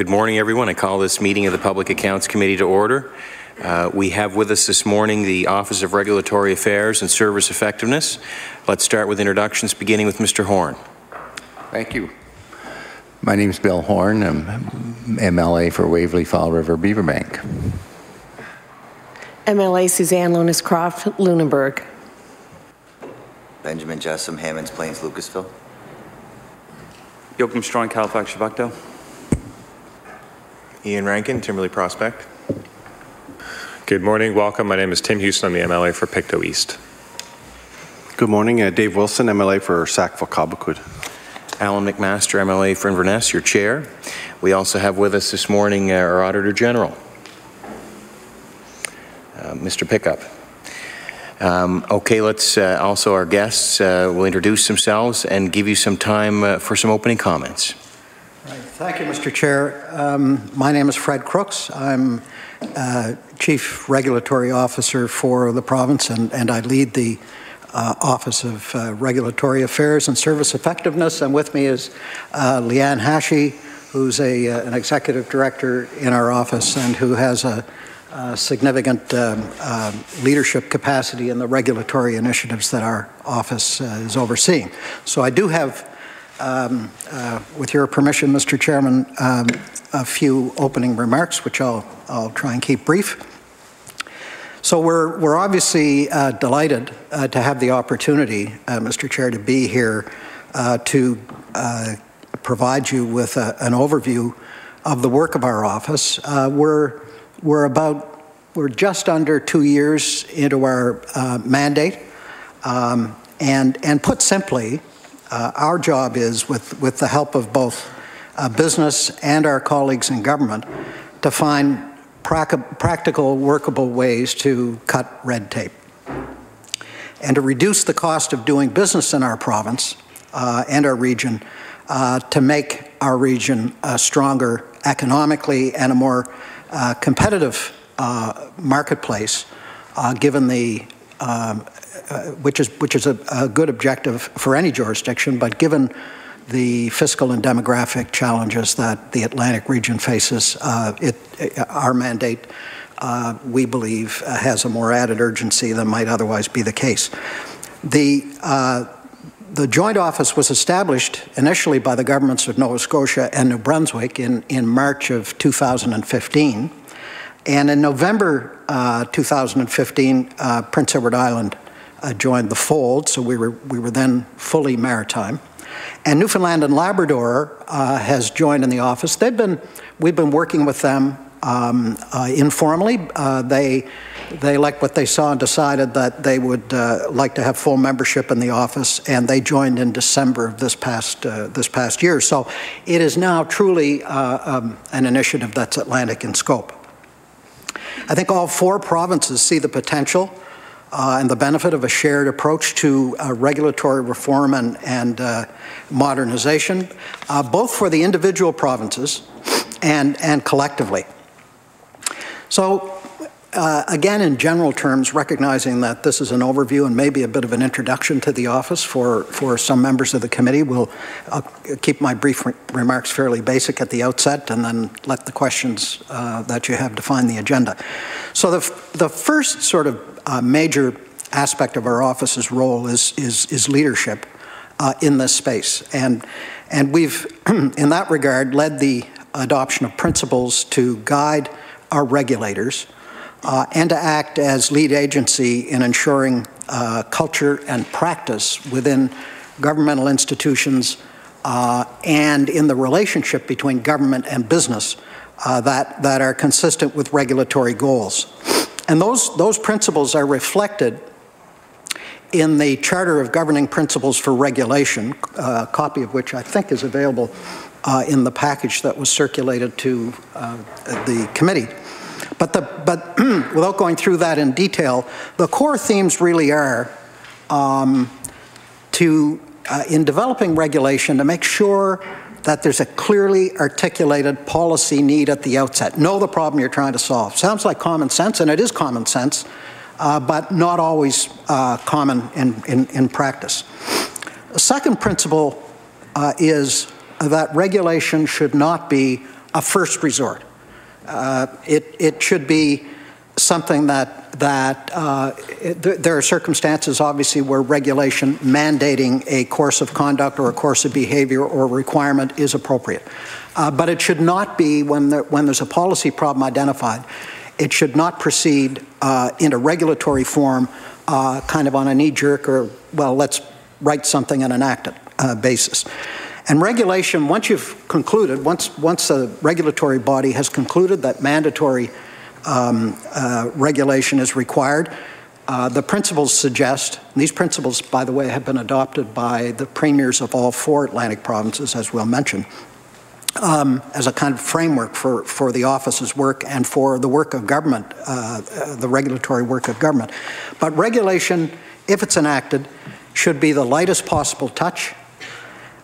Good morning, everyone. I call this meeting of the Public Accounts Committee to order. Uh, we have with us this morning the Office of Regulatory Affairs and Service Effectiveness. Let's start with introductions, beginning with Mr. Horne. Thank you. My name is Bill Horne. I'm MLA for Waverley Fall River Beaverbank. MLA Suzanne Lohnes-Croft, Lunenburg. Benjamin Jessome, Hammonds Plains, Lucasville. Joachim Stroink, Halifax, Chebucto. Iain Rankin, Timberlea Prospect. Good morning, welcome. My name is Tim Houston. I'm the MLA for Pictou East. Good morning, uh, Dave Wilson, MLA for Sackville Cobequid. Allan MacMaster, MLA for Inverness, your chair. We also have with us this morning uh, our Auditor General, uh, Mr. Pickup. Um, okay, let's uh, also our guests uh, will introduce themselves and give you some time uh, for some opening comments. Thank you, Mr. Chair. Um, my name is Fred Crooks. I'm uh, Chief Regulatory Officer for the province, and, and I lead the uh, Office of uh, Regulatory Affairs and Service Effectiveness. And with me is uh, Leanne Hachey, who's a, uh, an Executive Director in our office and who has a, significant um, uh, leadership capacity in the regulatory initiatives that our office is overseeing. So I do have um, uh, with your permission, Mr. Chairman, um, a few opening remarks, which I'll, I'll try and keep brief. So we're, we're obviously uh, delighted uh, to have the opportunity, uh, Mr. Chair, to be here uh, to uh, provide you with a, an overview of the work of our office. we're, we're about, we're just under two years into our mandate. Um, and, and put simply, uh, our job is, with, with the help of both uh, business and our colleagues in government, to find practical, workable ways to cut red tape and to reduce the cost of doing business in our province uh, and our region uh, to make our region uh, stronger economically and a more uh, competitive marketplace given the um, uh, which is which is a, a, good objective for any jurisdiction, but given the fiscal and demographic challenges that the Atlantic region faces, uh, it, uh, our mandate, uh, we believe, uh, has a more added urgency than might otherwise be the case. The uh, the Joint Office was established initially by the governments of Nova Scotia and New Brunswick in, in March of 2015. And in November 2015, Prince Edward Island uh, joined the fold, so we were, we were then fully maritime. And Newfoundland and Labrador uh, has joined in the office. They've been, we've been working with them um, uh, informally. Uh, they, they liked what they saw and decided that they would uh, like to have full membership in the office, and they joined in December of this past, uh, this past year. So it is now truly um, an initiative that's Atlantic in scope. I think all four provinces see the potential uh, and the benefit of a shared approach to uh, regulatory reform and, and uh, modernization, uh, both for the individual provinces and, and collectively. So uh, again, in general terms, recognizing that this is an overview and maybe a bit of an introduction to the office for, for some members of the committee, we'll I'll keep my brief re remarks fairly basic at the outset and then let the questions uh, that you have define the agenda. So the, the first sort of uh, major aspect of our office's role is, is, is leadership uh, in this space. And, and we've, in that regard, led the adoption of principles to guide our regulators uh, and to act as lead agency in ensuring uh, culture and practice within governmental institutions uh, and in the relationship between government and business uh, that, that are consistent with regulatory goals. And those, those principles are reflected in the Charter of Governing Principles for Regulation, uh, a copy of which I think is available uh, in the package that was circulated to the committee. But, the, but without going through that in detail, the core themes really are um, to, uh, in developing regulation, to make sure that there's a clearly articulated policy need at the outset. Know the problem you're trying to solve. Sounds like common sense, and it is common sense, uh, but not always uh, common in, in, in, practice. The second principle uh, is that regulation should not be a first resort. Uh, It, it should be something that, that uh, it- there are circumstances, obviously, where regulation mandating a course of conduct or a course of behavior or requirement is appropriate. Uh, But it should not be, when, there, when there's a policy problem identified, it should not proceed uh, in a regulatory form, uh, kind of on a knee-jerk or, well, let's write something and enact it uh, basis. And regulation, once you've concluded, once, once a regulatory body has concluded that mandatory um, uh, regulation is required, uh, the principles suggest, these principles, by the way, have been adopted by the premiers of all four Atlantic provinces, as we'll mention, um, as a kind of framework for, for the office's work and for the work of government, uh, uh, the regulatory work of government. But regulation, if it's enacted, should be the lightest possible touch,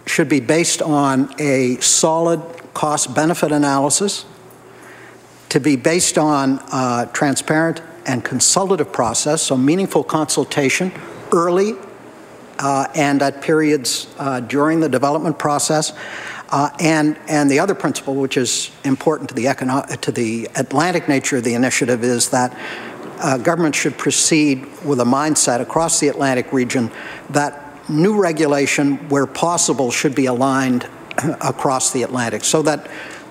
should be based on a solid cost-benefit analysis, to be based on uh, transparent and consultative process, so meaningful consultation early uh, and at periods uh, during the development process. Uh, and, and the other principle, which is important to the, to the Atlantic nature of the initiative, is that uh, government should proceed with a mindset across the Atlantic region that new regulation, where possible, should be aligned across the Atlantic so that,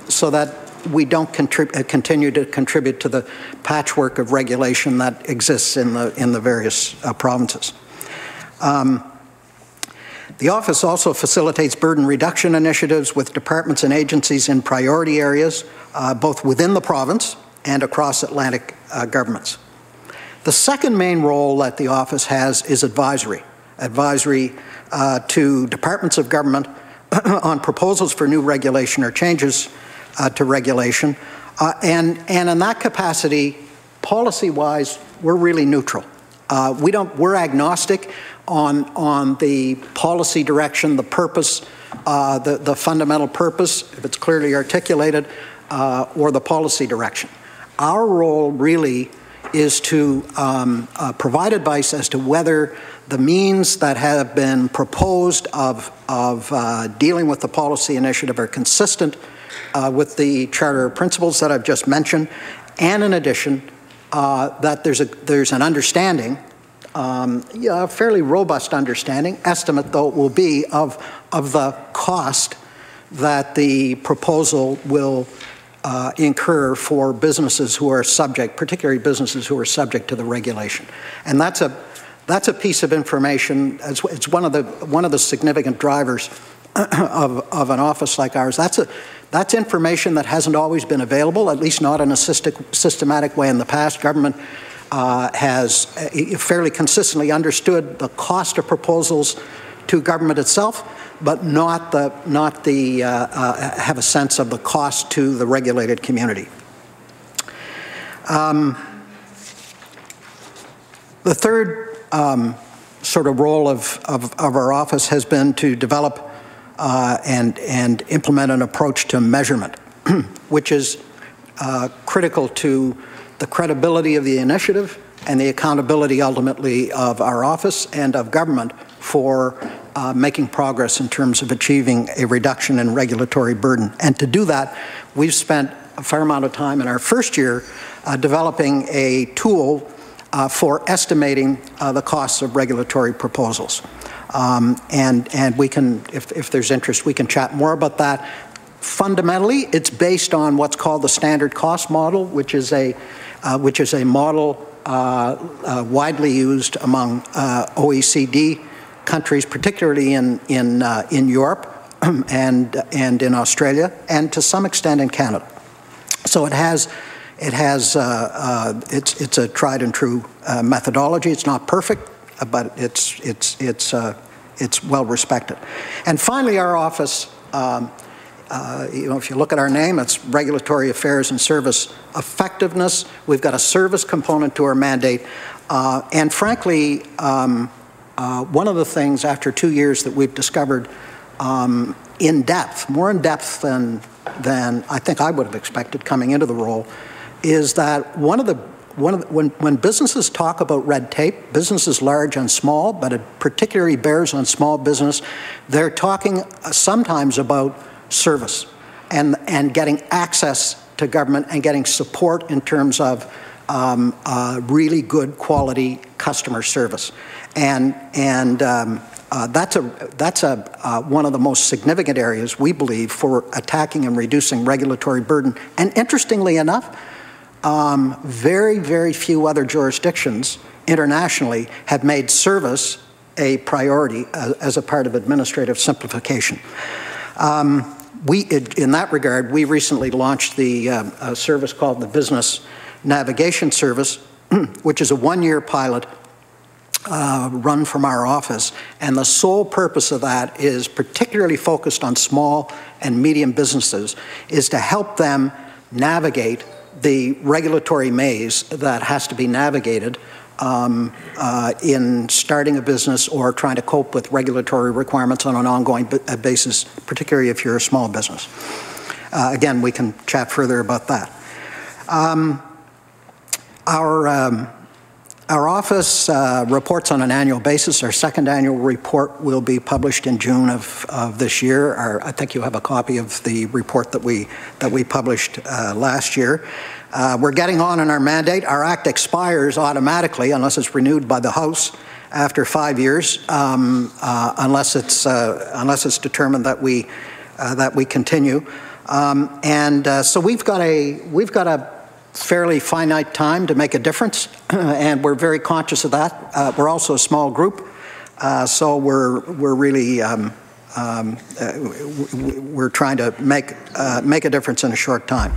so that we don't uh, continue to contribute to the patchwork of regulation that exists in the, in the various uh, provinces. Um, the office also facilitates burden reduction initiatives with departments and agencies in priority areas, uh, both within the province and across Atlantic uh, governments. The second main role that the office has is advisory. Advisory uh, to departments of government on proposals for new regulation or changes uh, to regulation. Uh, and, and in that capacity, policy-wise, we're really neutral. Uh, we don't, we're agnostic on, on the policy direction, the purpose, uh, the, the fundamental purpose, if it's clearly articulated, uh, or the policy direction. Our role really is to um, uh, provide advice as to whether the means that have been proposed of, of dealing with the policy initiative are consistent uh, with the charter principles that I've just mentioned, and in addition, uh, that there's, a, there's an understanding, um, yeah, a fairly robust understanding, estimate though it will be, of, of the cost that the proposal will uh, incur for businesses who are subject, particularly businesses who are subject to the regulation. And that's a, that's a piece of information, it's, it's one, of the, one of the significant drivers of, of an office like ours. That's, a, that's information that hasn't always been available, at least not in a systematic way in the past. Government uh, has uh, fairly consistently understood the cost of proposals to government itself, but not the, not the uh, uh, have a sense of the cost to the regulated community. Um, the third um, sort of role of, of, of, our office has been to develop uh, and, and implement an approach to measurement, which is uh, critical to the credibility of the initiative and the accountability ultimately of our office and of government for uh, making progress in terms of achieving a reduction in regulatory burden. And to do that, we've spent a fair amount of time in our first year uh, developing a tool uh, for estimating uh, the costs of regulatory proposals. Um, and, and we can, if, if there's interest, we can chat more about that. Fundamentally, it's based on what's called the standard cost model, which is a, uh, which is a model uh, uh, widely used among uh, OECD countries, particularly in, in, uh, in Europe and, and in Australia, and to some extent in Canada. So it has, it has uh, it's, it's a tried and true methodology. It's not perfect, but it's, it's, it's, it's well respected. And finally, our office um, uh, you know, if you look at our name, it's Regulatory Affairs and Service Effectiveness. We've got a service component to our mandate. Uh, and frankly, um, uh, one of the things after two years that we've discovered um, in depth, more in depth than, than I think I would have expected coming into the role, is that one of the one the, when, when businesses talk about red tape, businesses large and small, but it particularly bears on small business, they're talking sometimes about service. and, and getting access to government and getting support in terms of um, uh, really good quality customer service. And, and um, uh, that's a, that's a, uh, one of the most significant areas, we believe, for attacking and reducing regulatory burden. And interestingly enough, um, very, very few other jurisdictions internationally have made service a priority as a part of administrative simplification. Um, we, in that regard, we recently launched the uh, service called the Business Navigation Service, which is a one-year pilot uh, run from our office. And the sole purpose of that is particularly focused on small and medium businesses, is to help them navigate the regulatory maze that has to be navigated um, uh, in starting a business or trying to cope with regulatory requirements on an ongoing uh, basis, particularly if you're a small business. Uh, again, we can chat further about that. Um, our, um, our office uh, reports on an annual basis. Our second annual report will be published in June of, of this year. Our, I think you have a copy of the report that we, that we published uh, last year. Uh, we're getting on in our mandate. Our act expires automatically unless it's renewed by the House after five years, um, uh, unless it's uh, unless it's determined that we uh, that we continue. Um, and so we've got a we've got a fairly finite time to make a difference, and we're very conscious of that. Uh, we're also a small group, so we're we're really. Um, um we're trying to make make a difference in a short time.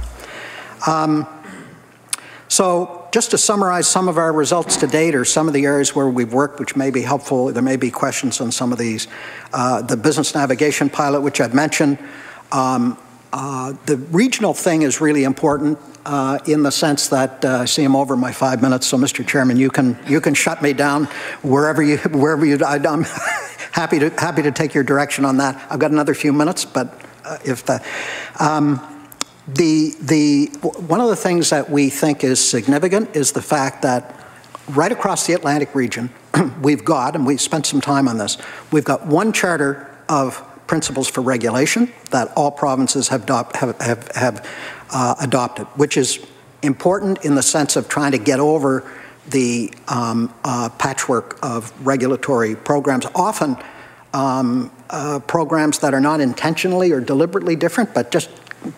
Um, so just to summarize some of our results to date or some of the areas where we've worked which may be helpful, there may be questions on some of these. Uh, the business navigation pilot, which I've mentioned, um, uh, the regional thing is really important uh, in the sense that uh, I see I'm over my five minutes. So, Mr. Chairman, you can you can shut me down wherever you wherever you. I, am happy to happy to take your direction on that. I've got another few minutes, but uh, if the. Um, the, the, one of the things that we think is significant is the fact that right across the Atlantic region, we've got, and we spent some time on this, we've got one charter of principles for regulation that all provinces have, have, have, have uh, adopted, which is important in the sense of trying to get over the um, uh, patchwork of regulatory programs, often um, uh, programs that are not intentionally or deliberately different, but just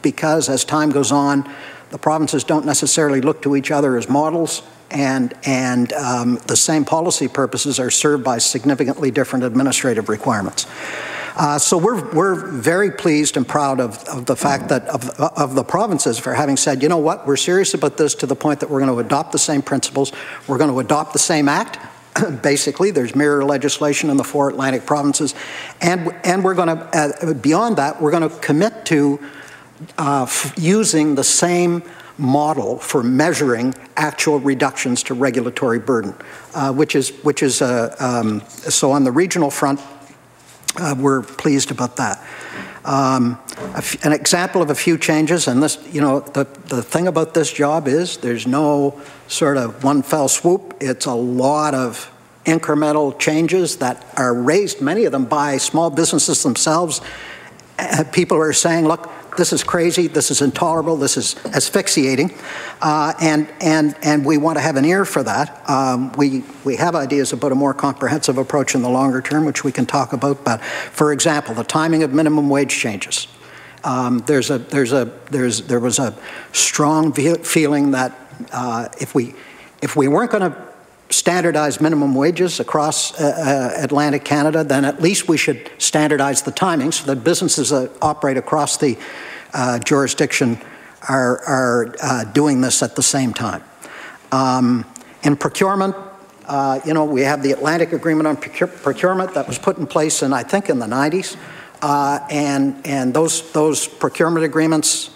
because as time goes on, the provinces don't necessarily look to each other as models, and, and um, the same policy purposes are served by significantly different administrative requirements. Uh, so we're, we're very pleased and proud of, of the fact that of, of the provinces for having said, you know what, we're serious about this to the point that we're going to adopt the same principles, we're going to adopt the same act, basically. There's mirror legislation in the four Atlantic provinces. And, and we're going to, uh, beyond that, we're going to commit to uh, using the same model for measuring actual reductions to regulatory burden, uh, which is, which is uh, um, so on the regional front, uh, we're pleased about that. Um, an example of a few changes, and this, you know, the, the thing about this job is there's no sort of one fell swoop. It's a lot of incremental changes that are raised, many of them by small businesses themselves. Uh, people are saying, look, this is crazy, this is intolerable, this is asphyxiating, uh, and, and, and we want to have an ear for that. Um, we, we have ideas about a more comprehensive approach in the longer term, which we can talk about, but for example, the timing of minimum wage changes. Um, there's a, there's a, there's, there was a strong feeling that uh, if, we, if we weren't going to standardize minimum wages across uh, uh, Atlantic Canada, then at least we should standardize the timing so that businesses that operate across the uh, jurisdiction are, are uh, doing this at the same time. Um, in procurement, uh, you know, we have the Atlantic Agreement on Procurement that was put in place in, I think, in the 90s. Uh, and and those, those procurement agreements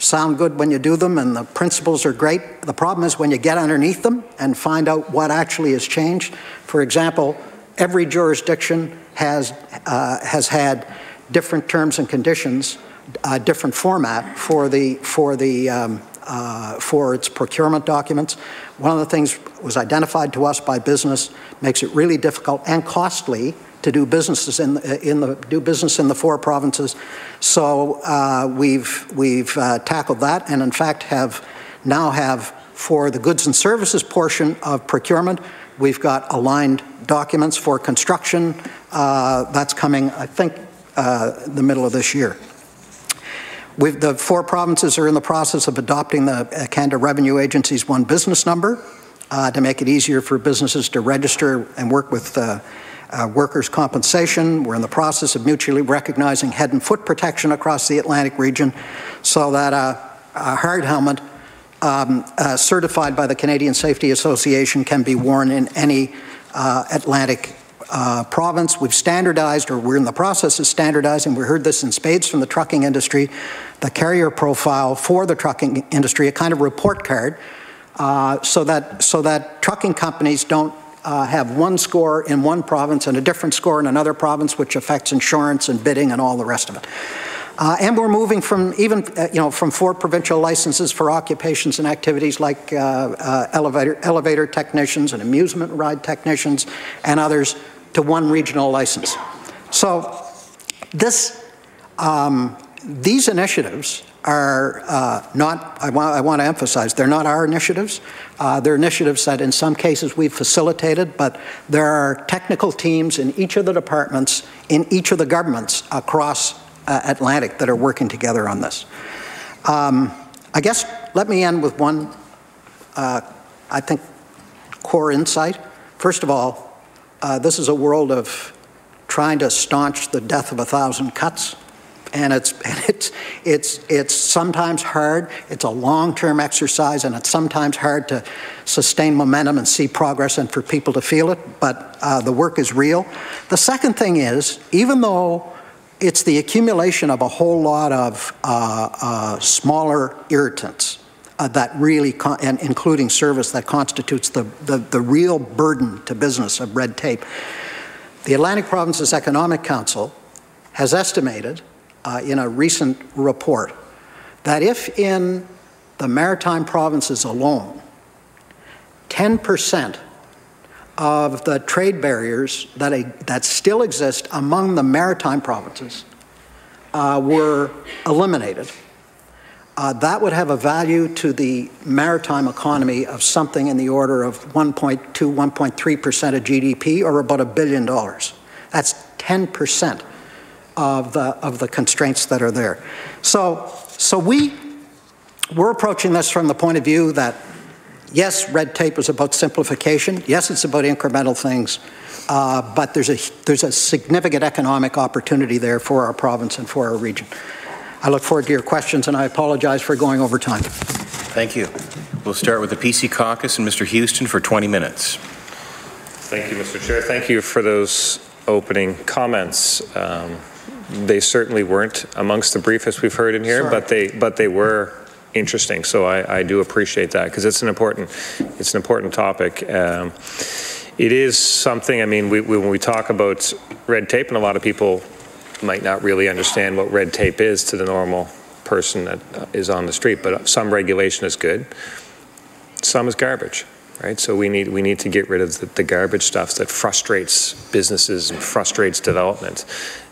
sound good when you do them and the principles are great. The problem is when you get underneath them and find out what actually has changed. For example, every jurisdiction has, uh, has had different terms and conditions, uh, different format for the, for the, um, uh, for its procurement documents. One of the things was identified to us by business makes it really difficult and costly to do businesses in, in the, do business in the four provinces. So uh, we've, we've uh, tackled that and in fact have, now have for the goods and services portion of procurement, we've got aligned documents for construction. Uh, that's coming, I think, uh, the middle of this year. We've, the four provinces are in the process of adopting the uh, Canada Revenue Agency's One Business Number uh, to make it easier for businesses to register and work with uh, workers' compensation. We're in the process of mutually recognizing head and foot protection across the Atlantic region so that uh, a hard helmet um, uh, certified by the Canadian Safety Association can be worn in any uh, Atlantic uh, province. We've standardized, or we're in the process of standardizing, we heard this in spades from the trucking industry, the carrier profile for the trucking industry, a kind of report card, uh, so, that, so that trucking companies don't uh, have one score in one province and a different score in another province, which affects insurance and bidding and all the rest of it. Uh, and we're moving from even, uh, you know, from four provincial licenses for occupations and activities like uh, uh, elevator, elevator technicians and amusement ride technicians and others to one regional license. So this, um, these initiatives are uh, not, I want, I want to emphasize, they're not our initiatives. Uh, they're initiatives that in some cases we've facilitated, but there are technical teams in each of the departments, in each of the governments across uh, Atlantic that are working together on this. Um, I guess let me end with one, uh, I think, core insight. First of all, uh, this is a world of trying to staunch the death of a thousand cuts and it's it's it's it's sometimes hard. It's a long-term exercise, and it's sometimes hard to sustain momentum and see progress, and for people to feel it. But uh, the work is real. The second thing is, even though it's the accumulation of a whole lot of uh, uh, smaller irritants. Uh, that really, and including service, that constitutes the, the, the real burden to business of red tape. The Atlantic Provinces Economic Council has estimated uh, in a recent report that if in the maritime provinces alone, 10% of the trade barriers that, a, that still exist among the maritime provinces uh, were eliminated, uh, that would have a value to the maritime economy of something in the order of 1.2, 1.3% of GDP, or about a billion dollars. That's 10% of the, of the constraints that are there. So, so we, we're approaching this from the point of view that, yes, red tape is about simplification. Yes, it's about incremental things. Uh, but there's a, there's a significant economic opportunity there for our province and for our region. I look forward to your questions, and I apologize for going over time. Thank you. We'll start with the PC caucus and Mr. Houston for 20 minutes. Thank you, Mr. Chair. Thank you for those opening comments. Um, they certainly weren't amongst the briefest we've heard in here, Sorry. but they but they were interesting. So I, I do appreciate that because it's an important it's an important topic. Um, it is something. I mean, we, we, when we talk about red tape, and a lot of people might not really understand what red tape is to the normal person that is on the street. But some regulation is good. Some is garbage right? So we need we need to get rid of the, the garbage stuff that frustrates businesses and frustrates development.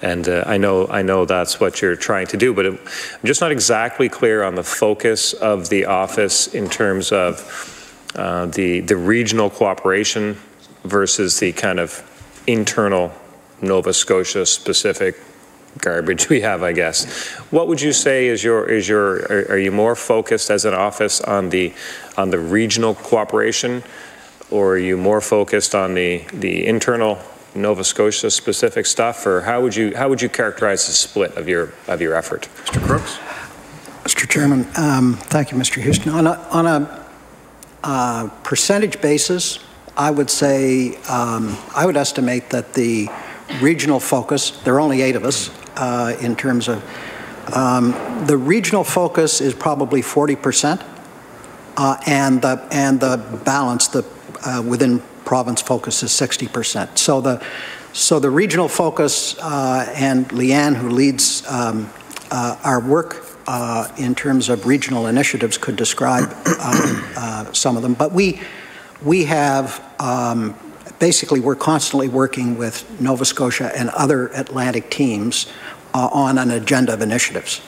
And uh, I know I know that's what you're trying to do, but it, I'm just not exactly clear on the focus of the office in terms of uh, the the regional cooperation versus the kind of internal Nova Scotia specific garbage we have, I guess. What would you say is your is your are, are, you more focused as an office on the on the regional cooperation, or are you more focused on the the internal Nova Scotia specific stuff, or how would you how would you characterize the split of your of your effort, Mr. Crooks? Mr. Chairman, um, thank you, Mr. Houston. On a on a uh, percentage basis, I would say um, I would estimate that the regional focus, there are only eight of us uh, in terms of, um, the regional focus is probably 40%, uh, and, the, and the balance the, uh, within province focus is 60%. So the, so the regional focus, uh, and Leanne, who leads um, uh, our work uh, in terms of regional initiatives, could describe some of them. But we, we have um, basically, we're constantly working with Nova Scotia and other Atlantic teams uh, on an agenda of initiatives.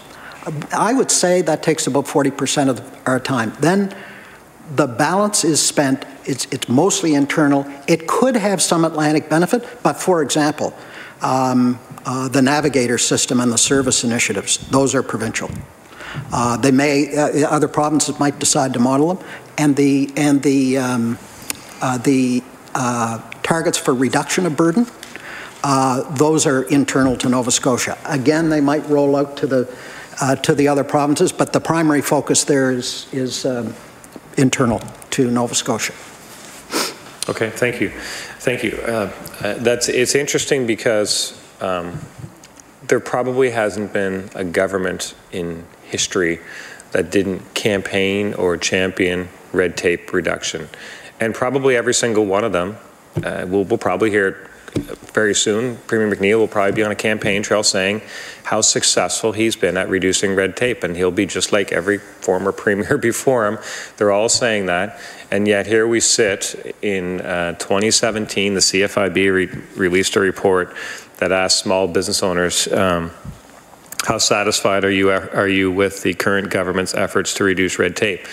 I would say that takes about 40% of our time. Then the balance is spent, it's, it's mostly internal. It could have some Atlantic benefit, but for example, um, uh, the navigator system and the service initiatives, those are provincial. Uh, they may, uh, other provinces might decide to model them, and the, and the, um, uh, the uh, targets for reduction of burden, uh, those are internal to Nova Scotia. Again, they might roll out to the, uh, to the other provinces, but the primary focus there is, is um, internal to Nova Scotia. Okay, thank you. Thank you. Uh, uh, That's, it's interesting because um, there probably hasn't been a government in history that didn't campaign or champion red tape reduction. And probably every single one of them, uh, we'll, we'll probably hear it very soon. Premier McNeil will probably be on a campaign trail saying how successful he's been at reducing red tape, and he'll be just like every former premier before him. They're all saying that, and yet here we sit in uh, 2017. The CFIB re released a report that asked small business owners. Um, how satisfied are you are you with the current government's efforts to reduce red tape?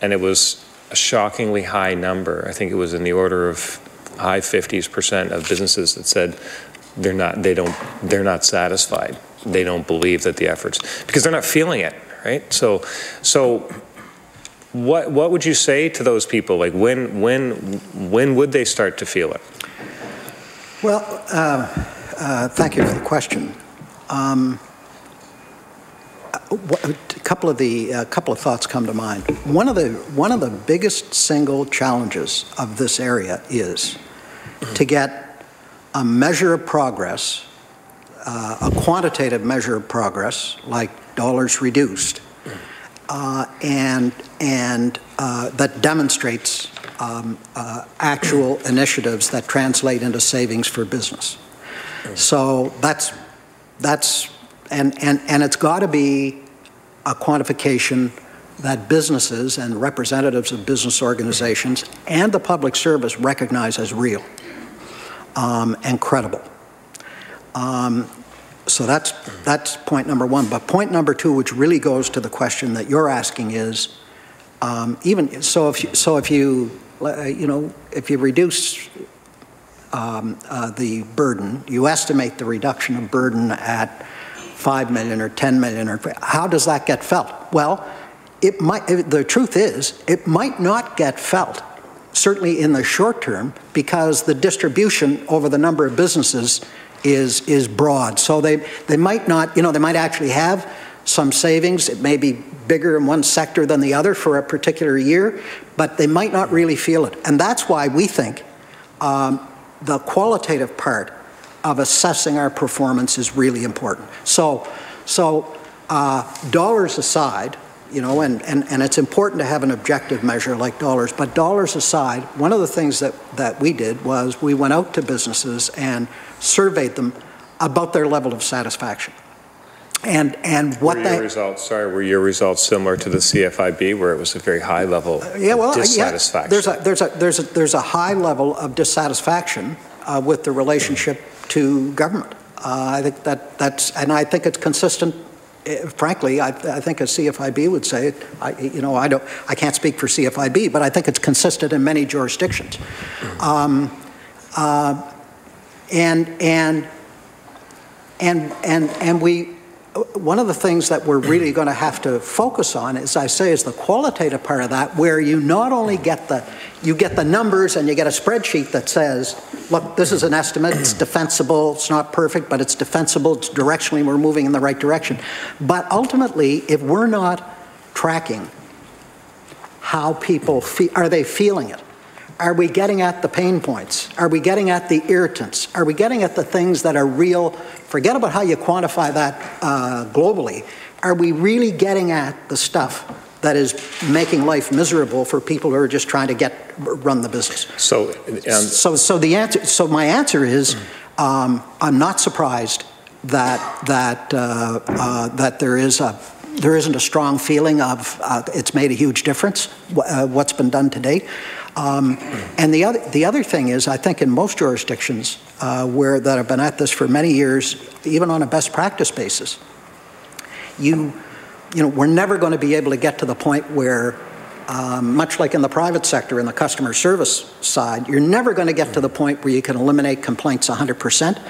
And it was a shockingly high number. I think it was in the order of high 50s percent of businesses that said they're not they don't they're not satisfied they don't believe that the efforts because they're not feeling it right so so what what would you say to those people like when when when would they start to feel it Well, uh, uh, thank you for the question. Um, uh, a couple of the a couple of thoughts come to mind. One of the one of the biggest single challenges of this area is to get a measure of progress, uh, a quantitative measure of progress, like dollars reduced, uh, and and uh, that demonstrates um, uh, actual initiatives that translate into savings for business. So that's that's and and and it's got to be a quantification that businesses and representatives of business organizations and the public service recognize as real um, and credible. Um, so that's that's point number one. But point number two, which really goes to the question that you're asking, is um, even so if you, so if you uh, you know if you reduce um, uh, the burden, you estimate the reduction of burden at 5 million or 10 million, or how does that get felt? Well, it might, the truth is, it might not get felt, certainly in the short term, because the distribution over the number of businesses is, is broad. So they, they might not, you know, they might actually have some savings. It may be bigger in one sector than the other for a particular year, but they might not really feel it. And that's why we think um, the qualitative part of assessing our performance is really important. So, so uh, dollars aside, you know, and, and, and it's important to have an objective measure like dollars, but dollars aside, one of the things that, that we did was we went out to businesses and surveyed them about their level of satisfaction. And, and what were your they, results sorry were your results similar to the CFIB where it was a very high level yeah, well, yeah, dissatisfaction there's a, there's a, there's a, there's a high level of dissatisfaction uh, with the relationship to government. Uh, I think that that's, and I think it's consistent. Eh, Frankly, I, I think as CFIB would say, it, I, you know, I don't, I can't speak for CFIB, but I think it's consistent in many jurisdictions. Um, uh, and and and and and we, one of the things that we're really going to have to focus on, as I say, is the qualitative part of that, where you not only get the you get the numbers and you get a spreadsheet that says, look, this is an estimate, it's defensible, it's not perfect, but it's defensible, it's directionally, we're moving in the right direction. But ultimately, if we're not tracking how people feel, are they feeling it? Are we getting at the pain points? Are we getting at the irritants? Are we getting at the things that are real? Forget about how you quantify that uh, globally. Are we really getting at the stuff that is making life miserable for people who are just trying to get run the business? so So, so the answer, so my answer is, um, I'm not surprised that that uh, uh, that there is a there isn't a strong feeling of uh, it's made a huge difference uh, what's been done to date. Um, And the other, the other thing is, I think in most jurisdictions uh, where, that have been at this for many years, even on a best practice basis, you, you know, we're never going to be able to get to the point where, um, much like in the private sector, in the customer service side, you're never going to get to the point where you can eliminate complaints 100%.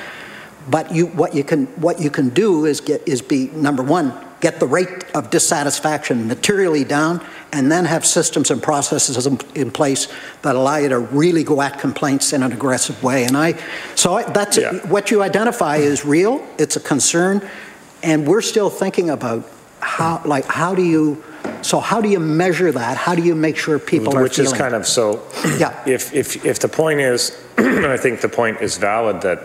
But you, what you can, what you can do is get, is be, number one, get the rate of dissatisfaction materially down, and then have systems and processes in, in place that allow you to really go at complaints in an aggressive way. And I, so I, that's, Yeah. what you identify is real, it's a concern, and we're still thinking about how, like, how do you, so how do you measure that? How do you make sure people are Which is kind of, so, Yeah. if, if, if the point is, and I think the point is valid, that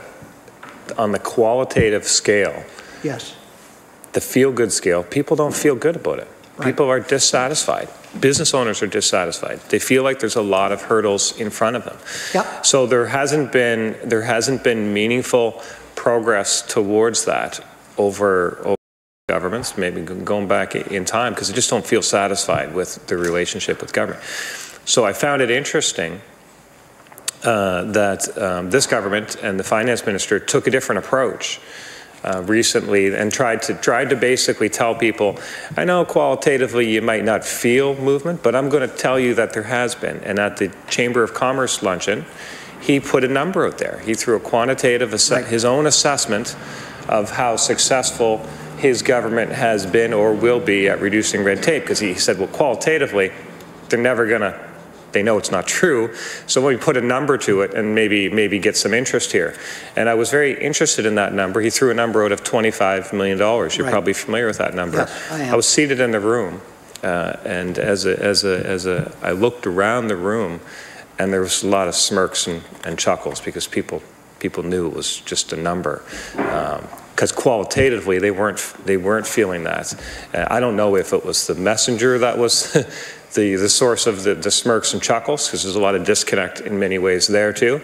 on the qualitative scale, Yes, the feel-good scale, people don't feel good about it. Right. People are dissatisfied. Business owners are dissatisfied. They feel like there's a lot of hurdles in front of them. Yep. So there hasn't been, there hasn't been meaningful progress towards that over, over governments, maybe going back in time, because they just don't feel satisfied with the relationship with government. So I found it interesting uh, that um, this government and the finance minister took a different approach uh, recently and tried to tried to basically tell people, I know qualitatively you might not feel movement, but I'm going to tell you that there has been. And at the Chamber of Commerce luncheon, he put a number out there. He threw a quantitative asse- his own assessment of how successful his government has been or will be at reducing red tape because he said, well, qualitatively, they're never going to they know it's not true. So when we put a number to it and maybe maybe get some interest here. And I was very interested in that number. He threw a number out of $25 million. You're Right. probably familiar with that number. I am. was seated in the room, uh, and as a, as a, as a, I looked around the room, and there was a lot of smirks and, and chuckles because people people knew it was just a number. because qualitatively they weren't they weren't feeling that. Uh, I don't know if it was the messenger that was the the source of the, the smirks and chuckles because there's a lot of disconnect in many ways there too,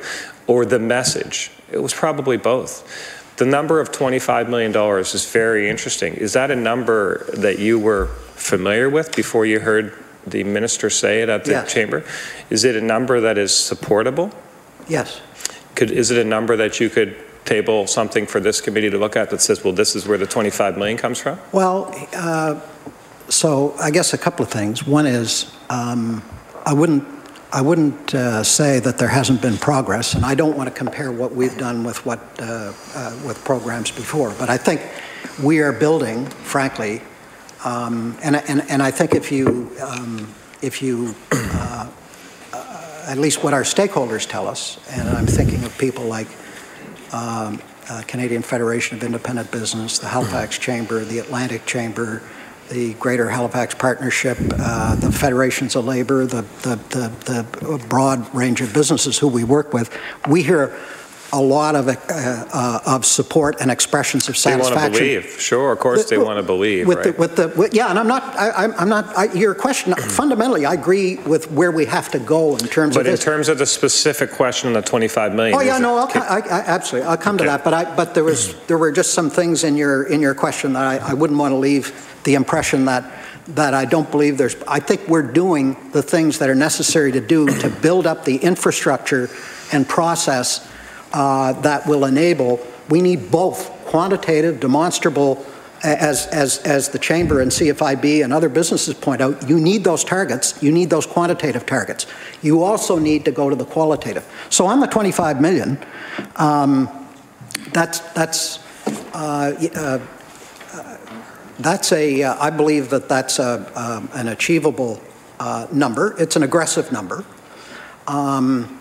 or the message. It was probably both. The number of $25 million is very interesting. Is that a number that you were familiar with before you heard the minister say it at the Yes. chamber? Is it a number that is supportable? yes. Could, is it a number that you could table something for this committee to look at that says, well, this is where the 25 million comes from? Well, uh, so I guess a couple of things. One is, um, I wouldn't, I wouldn't uh, say that there hasn't been progress, and I don't want to compare what we've done with what, uh, uh, with programs before, but I think we are building, frankly, um, and, and, and I think if you, um, if you, uh, uh, at least what our stakeholders tell us, and I'm thinking of people like um, uh, Canadian Federation of Independent Business, the Halifax Chamber, the Atlantic Chamber, the Greater Halifax Partnership, uh, the Federations of Labor, the, the, the, the broad range of businesses who we work with, we hear a lot of, uh, uh, of support and expressions of satisfaction. They want to believe. Sure, of course they want to believe, With the, right? with the, with- yeah, and I'm not, I, I'm- I'm not, I, your question, fundamentally, I agree with where we have to go in terms of But in this. terms of the specific question on the 25 million. Oh, yeah, it- no, I, I, absolutely, I'll come to that, but I, but there was, there were just some things in your, in your question that I, I wouldn't want to leave the impression that, that I don't believe there's, I think we're doing the things that are necessary to do to build up the infrastructure and process uh, that will enable, we need both quantitative, demonstrable, as, as, as the Chamber and CFIB and other businesses point out, you need those targets, you need those quantitative targets. You also need to go to the qualitative. So on the 25 million, um, that's, that's, uh, uh, that's a, uh, I believe that that's a, um, an achievable uh, number. It's an aggressive number. Um,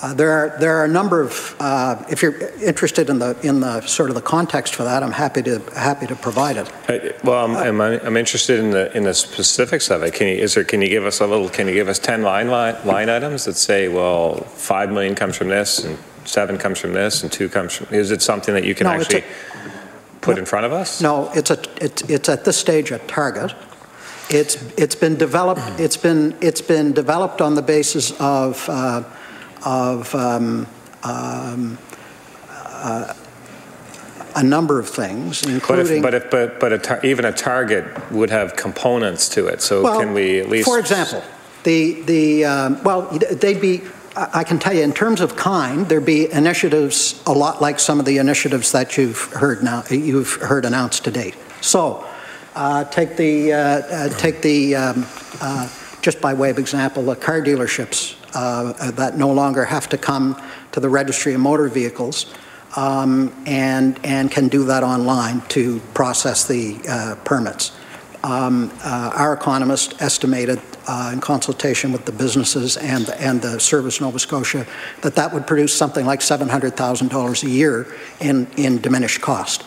uh, There are, there are a number of, uh, if you're interested in the, in the sort of the context for that, I'm happy to, happy to provide it. Uh, Well, I'm, I'm, I'm interested in the, in the specifics of it. Can you, is there, can you give us a little, can you give us 10 line, line, line items that say, well, 5 million comes from this, and 7 comes from this, and 2 comes from, is it something that you can No, it's a- put in front of us? No, it's a, it's, it's at this stage a target. It's, it's been developed, it's been, it's been developed on the basis of, uh, of um, um, uh, a number of things, But if, including. but if, but, but a tar, even a target would have components to it, so Well, can we at least? For example, The, the, um, well, they'd be, I can tell you, in terms of kind, there'd be initiatives a lot like some of the initiatives that you've heard now, you've heard announced to date. So, uh, take the, uh, uh, take the, um, uh, just by way of example, the car dealerships uh, that no longer have to come to the registry of motor vehicles um, and, and can do that online to process the uh, permits. Um, Our economist estimated, uh, in consultation with the businesses and, and the Service Nova Scotia, that that would produce something like $700,000 a year in, in diminished cost.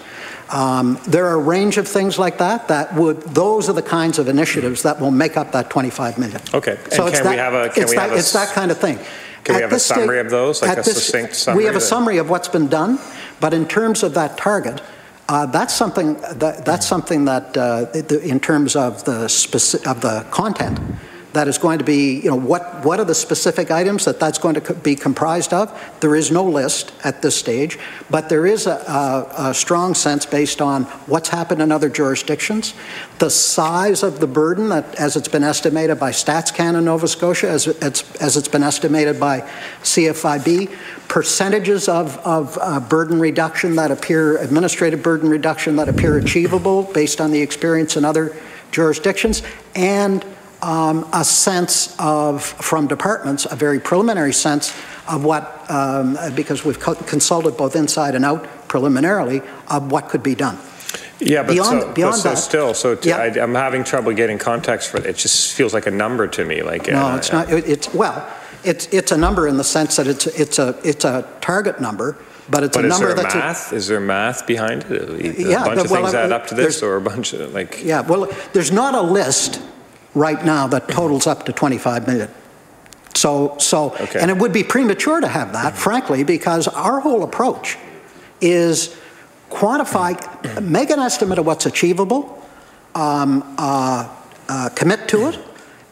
Um, There are a range of things like that, that would, those are the kinds of initiatives that will make up that 25 million. Okay, So and it's can we that- have a, can it's we that- have a? It's that kind of thing. Can we have a summary of those, like a this- succinct summary? We have a summary of what's been done, but in terms of that target, uh, that's something, that- that's something that, uh, in terms of the speci, of the content, that is going to be, you know, what, what are the specific items that that's going to be comprised of? There is no list at this stage, but there is a, a, a strong sense based on what's happened in other jurisdictions, the size of the burden that, as it's been estimated by StatsCan in Nova Scotia, as it's, as it's been estimated by CFIB, percentages of, of uh, burden reduction that appear, administrative burden reduction that appear achievable based on the experience in other jurisdictions, and um, a sense of, from departments, a very preliminary sense of what, um, because we've co- consulted both inside and out preliminarily, of what could be done. Yeah, but Beyond- so, but so that- still, so Yeah. I, am having trouble getting context for it. It just feels like a number to me, like. No, uh, it's not, it- it's, well, it's, it's a number in the sense that it's, it's a, it's a target number, but it's a But is number there that's. a- math? Is there math behind it? A Yeah, bunch but- of well, things add up to this, or a bunch of, like, Yeah, well, there's not a list right now that totals up to 25 million. So, so, Okay. and it would be premature to have that, frankly, because our whole approach is quantify, make an estimate of what's achievable, um, uh, uh, commit to it,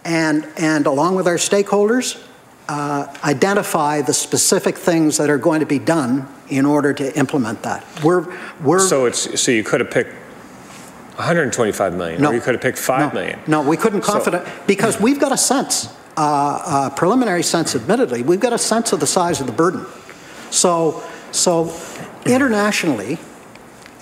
and, and along with our stakeholders, uh, identify the specific things that are going to be done in order to implement that. We're, we're. so it's, so you could have picked 125 million, No. or you could have picked 5 No. million. No, we couldn't So- confident, because we've got a sense, uh, uh, preliminary sense admittedly, we've got a sense of the size of the burden. So, so internationally,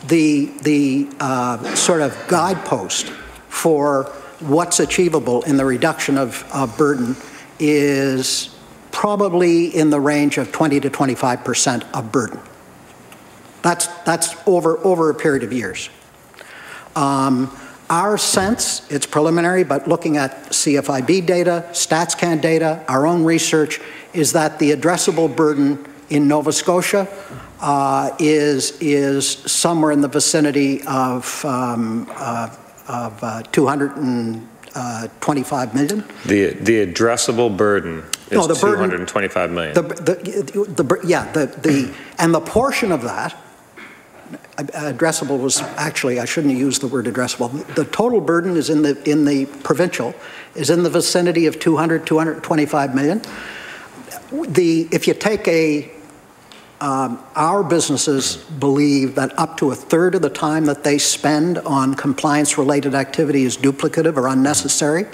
the, the uh, sort of guidepost for what's achievable in the reduction of, of burden is probably in the range of 20 to 25 percent of burden. That's, that's over, over a period of years. Um, Our sense, it's preliminary, but looking at CFIB data, StatsCan data, our own research, is that the addressable burden in Nova Scotia uh, is, is somewhere in the vicinity of, um, uh, of uh, 225 million. The, the addressable burden No, is the burden- 225 million. The, the, the, yeah, the, the, and the portion of that, uh, addressable was, actually, I shouldn't use the word addressable. The total burden is in the, in the provincial, is in the vicinity of 200, 225 million. The, if you take a, um, our businesses believe that up to a third of the time that they spend on compliance-related activity is duplicative or unnecessary.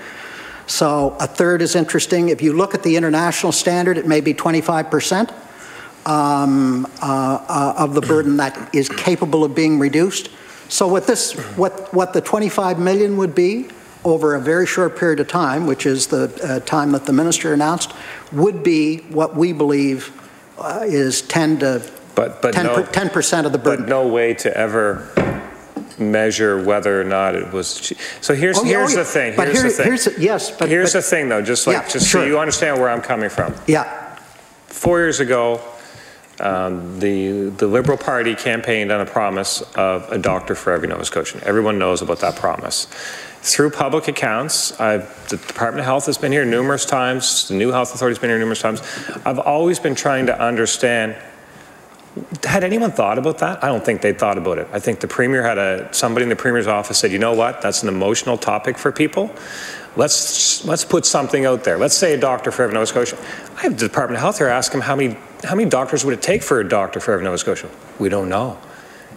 So a third is interesting. If you look at the international standard, it may be 25 percent um, uh, uh, of the burden that is capable of being reduced. So what this, what, what the 25 million would be over a very short period of time, which is the uh, time that the minister announced, would be what we believe uh, is 10 to But, but 10 no, 10 percent of the but burden. no way to ever measure whether or not it was, so here's, Oh, yeah, oh, here's yeah. the thing, But here's the thing. here's Yes, but. Here's the thing, though, just like, Yeah, just so you understand where I'm coming from. Yeah, Four years ago, um, the, the Liberal Party campaigned on a promise of a doctor for every Nova Scotian. Everyone knows about that promise. Through public accounts, I've, the Department of Health has been here numerous times, the new health authority's been here numerous times. I've always been trying to understand, had anyone thought about that? I don't think they thought about it. I think the Premier had a, somebody in the Premier's office said, you know what, that's an emotional topic for people. Let's, let's put something out there. Let's say a doctor for every Nova Scotian. I have the Department of Health here ask him how many, how many doctors would it take for a doctor for every Nova Scotian? We don't know.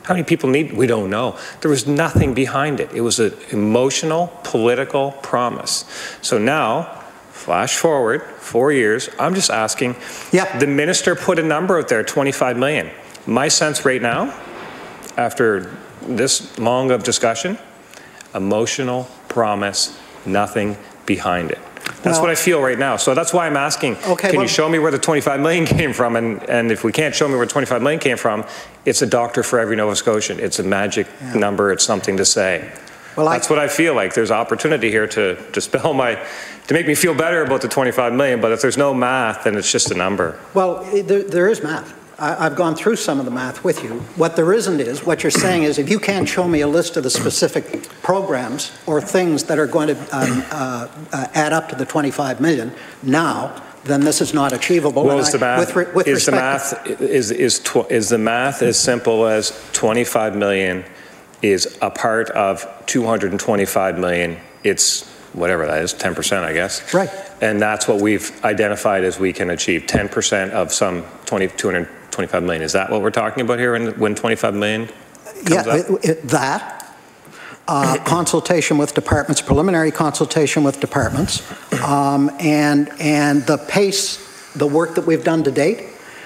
How many people need? We don't know. There was nothing behind it. It was an emotional, political promise. So now, flash forward four years, I'm just asking. Yeah. The minister put a number out there, 25 million. My sense right now, after this long of discussion, emotional promise, nothing behind it. That's Well- what I feel right now. So that's why I'm asking, Okay, can you show me where the 25 million came from? And, and if we can't show me where 25 million came from, it's a doctor for every Nova Scotian. It's a magic number. It's something to say. Well, I- That's what I feel like. There's opportunity here to dispel my, to make me feel better about the 25 million, but if there's no math, then it's just a number. Well, there, there is math. I, I've gone through some of the math with you. What there isn't is, what you're saying is, if you can't show me a list of the specific programs or things that are going to um, uh, uh, add up to the 25 million now, then this is not achievable. Well, is the I- with math, re- with is the math, is, is, tw- is the math as simple as 25 million is a part of 225 million? It's whatever that is, 10%, I guess. Right. And that's what we've identified as we can achieve, 10% of some 20, 225 million. Is that what we're talking about here when, when 25 million Yeah, up? it- it- that, uh, consultation with departments, preliminary consultation with departments, um, and, and the pace, the work that we've done to date,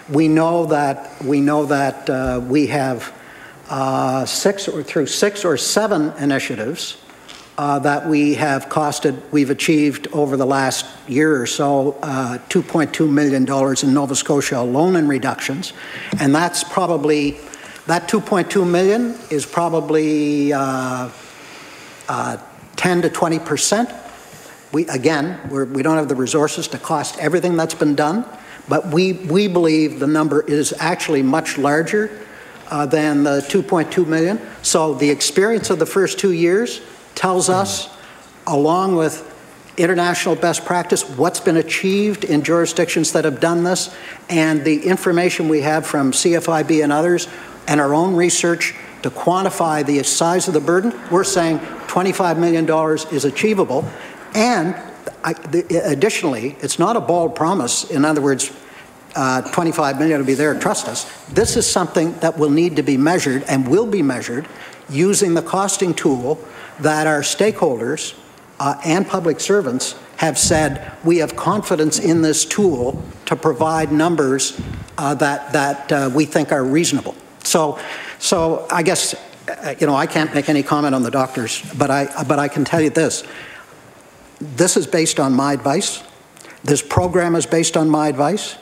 we know that, we know that uh, we have uh, six, or through six or seven initiatives uh, that we have costed, we've achieved over the last year or so, uh, $2.2 million in Nova Scotia alone in reductions. And that's probably, that 2.2 million is probably uh, uh, 10 to 20 percent. We, again, we're, we don't have the resources to cost everything that's been done, but we, we believe the number is actually much larger uh, than the 2.2 million. So the experience of the first two years tells us, along with international best practice, what's been achieved in jurisdictions that have done this, and the information we have from CFIB and others, and our own research to quantify the size of the burden, we're saying $25 million is achievable. And I- the- additionally, it's not a bald promise. In other words, uh, 25 million will be there, trust us. This is something that will need to be measured and will be measured using the costing tool that our stakeholders uh, and public servants have said, we have confidence in this tool to provide numbers uh, that, that uh, we think are reasonable. So, so I guess, uh, you know, I can't make any comment on the doctors, but I, but I can tell you this. This is based on my advice. This program is based on my advice.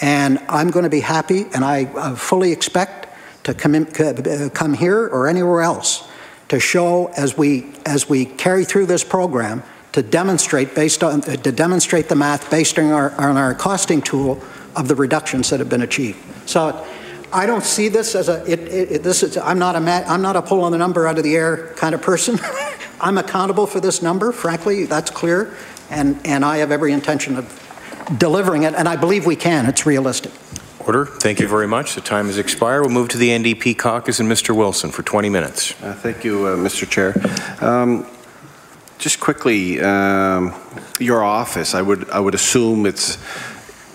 And I'm going to be happy, and I uh, fully expect to come, in, uh, come here or anywhere else to show as we, as we carry through this program to demonstrate based on, to demonstrate the math based on our, on our costing tool of the reductions that have been achieved. So I don't see this as a, it, it, this is, I'm not a, I'm not a pull on the number out of the air kind of person. I'm accountable for this number, frankly, that's clear, and, and I have every intention of delivering it, and I believe we can, it's realistic. Order. Thank you very much. The time has expired. We'll move to the NDP caucus and Mr. Wilson for 20 minutes. Uh, Thank you, uh, Mr. Chair. Um, Just quickly, um, your office, I would, I would assume it's,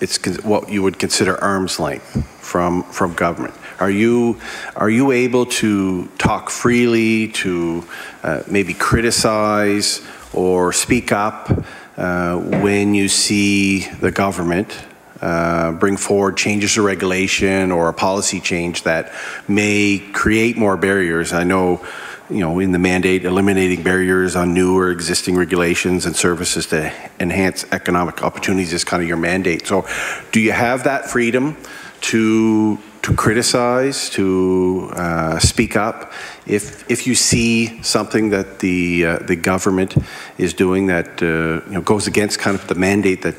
it's what you would consider arm's length from, from government. Are you, are you able to talk freely, to uh, maybe criticize or speak up uh, when you see the government uh, bring forward changes to regulation or a policy change that may create more barriers. I know, you know, in the mandate, eliminating barriers on new or existing regulations and services to enhance economic opportunities is kind of your mandate. So, do you have that freedom to to criticize, to uh, speak up, if if you see something that the uh, the government is doing that uh, you know goes against kind of the mandate that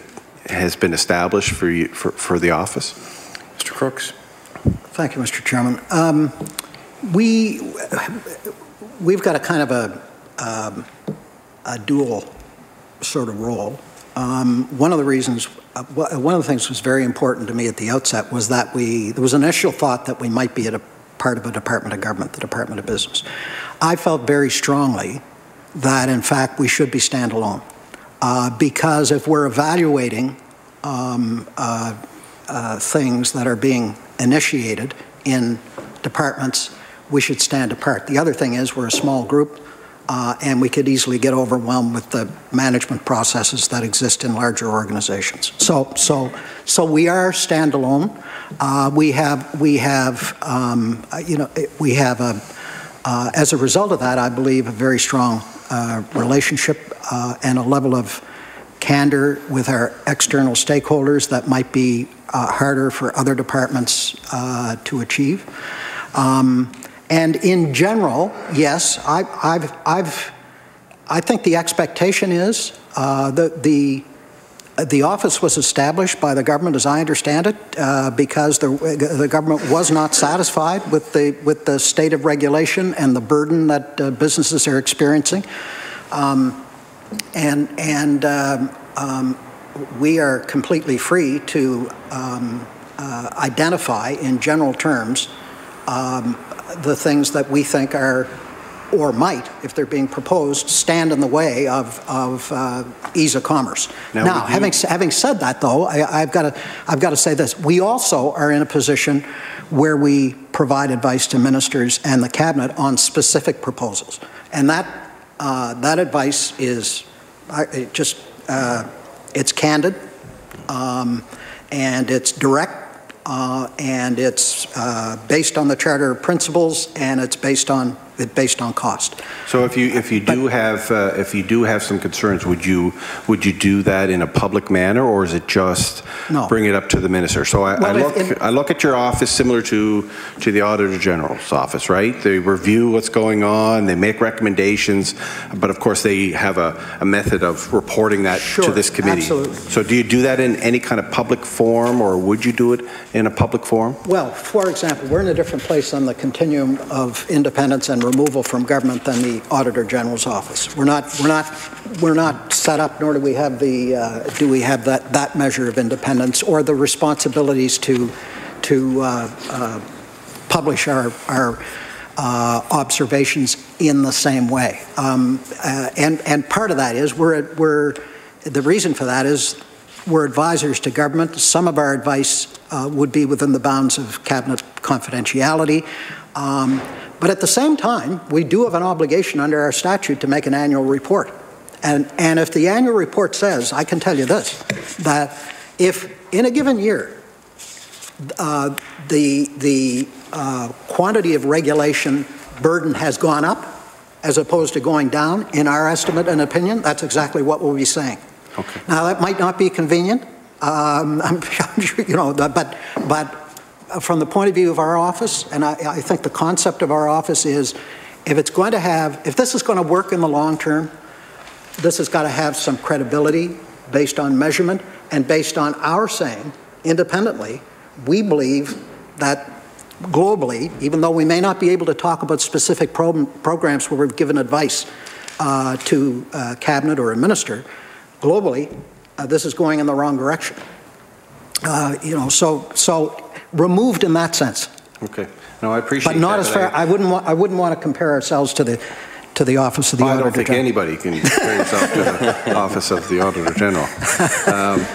has been established for you, for, for the office? Mr. Crooks. Thank you, Mr. Chairman. Um, We, we've got a kind of a, um, a dual sort of role. Um, One of the reasons, uh, one of the things that was very important to me at the outset was that we, there was an initial thought that we might be at a part of a department of government, the Department of Business. I felt very strongly that, in fact, we should be standalone. Uh, Because if we're evaluating um, uh, uh, things that are being initiated in departments, we should stand apart. The other thing is, we're a small group. uh, and we could easily get overwhelmed with the management processes that exist in larger organizations. So, so, so we are standalone. Uh, we have, we have, um, you know, we have a, as a result of that, I believe, a very strong uh, relationship uh, and a level of candor with our external stakeholders that might be uh, harder for other departments uh, to achieve. Um, and in general, yes, I, I've, I've, I think the expectation is uh, the, the, the office was established by the government, as I understand it, uh, because the, the government was not satisfied with the, with the state of regulation and the burden that uh, businesses are experiencing. Um, and and um, um, we are completely free to um, uh, identify in general terms um, the things that we think are or might, if they're being proposed, stand in the way of, of uh, ease of commerce. Now, Now, having, having said that, though, I, I've got to I've got to say this: we also are in a position where we provide advice to ministers and the cabinet on specific proposals, and that uh, that advice is it just uh, it's candid, um, and it's direct. Uh, and it's uh, based on the charter principles, and it's based on based on cost. So if you, if you do have, uh, if you do have some concerns, would you, would you do that in a public manner, or is it just No. bring it up to the minister? So I, I Well, if- look, if- I look at your office similar to, to the Auditor General's office, right? They review what's going on, they make recommendations, but of course, they have a, a method of reporting that to this committee. absolutely. So do you do that in any kind of public forum, or would you do it in a public forum? Well, for example, we're in a different place on the continuum of independence and removal from government than the Auditor General's office. We're not, we're not, we're not set up, nor do we have the, uh, do we have that, that measure of independence or the responsibilities to, to uh, uh, publish our, our uh, observations in the same way. Um, uh, and, and part of that is we're, we're, the reason for that is we're advisors to government. Some of our advice uh, would be within the bounds of cabinet confidentiality. Um, but at the same time, we do have an obligation under our statute to make an annual report. And, and if the annual report says, I can tell you this, that if in a given year, uh, the, the uh, quantity of regulation burden has gone up as opposed to going down, in our estimate and opinion, that's exactly what we'll be saying. Okay. Now, that might not be convenient, um, I'm, I'm sure, you know, but, but from the point of view of our office, and I, I think the concept of our office is, if it's going to have, if this is going to work in the long term, this has got to have some credibility based on measurement and based on our saying independently, we believe that globally, even though we may not be able to talk about specific pro- programs where we've given advice uh, to uh, cabinet or a minister, globally, uh, this is going in the wrong direction. Uh, you know, so so removed in that sense, Okay. No, I appreciate but not that, as but I- far. I wouldn't want. I wouldn't want to compare ourselves to the to the office of the I auditor. don't think General. anybody can compare yourself to the office of the Auditor General. Um,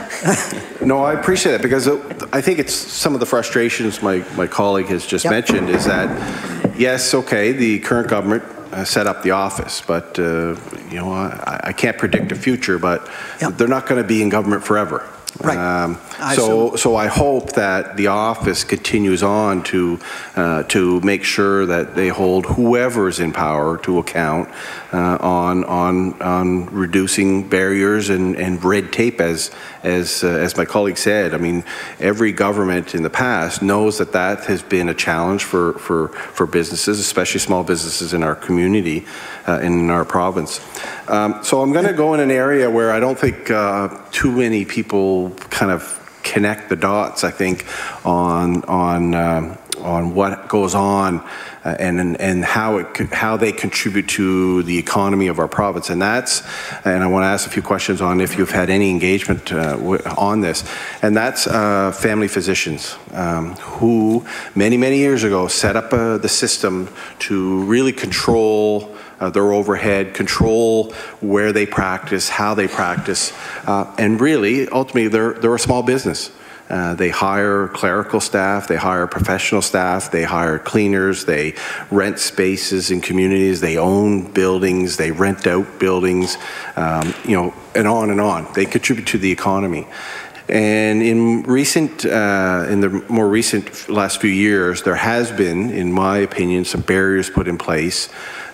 No, I appreciate that because I think it's some of the frustrations my, my colleague has just Yep. mentioned is that, yes, okay, the current government uh, set up the office, but, uh, you know, I, I can't predict the future, but Yep. they're not going to be in government forever. Right. Um, I So, so I hope that the office continues on to, uh, to make sure that they hold whoever's in power to account uh, on, on, on reducing barriers and, and red tape, as, as, uh, as my colleague said. I mean, every government in the past knows that that has been a challenge for, for, for businesses, especially small businesses in our community, uh, in our province. Um, So I'm going to go in an area where I don't think uh, too many people kind of connect the dots, I think, on, on, um, on what goes on uh, and, and- how it, how they contribute to the economy of our province. And that's, and I want to ask a few questions on if you've had any engagement uh, on this, and that's uh, family physicians um, who many, many years ago set up uh, the system to really control uh, their overhead, control where they practice, how they practice, uh, and really, ultimately, they're, they're a small business. Uh, They hire clerical staff, they hire professional staff, they hire cleaners, they rent spaces in communities, they own buildings, they rent out buildings, um, you know, and on and on. They contribute to the economy. And in recent, uh, in the more recent last few years, there has been, in my opinion, some barriers put in place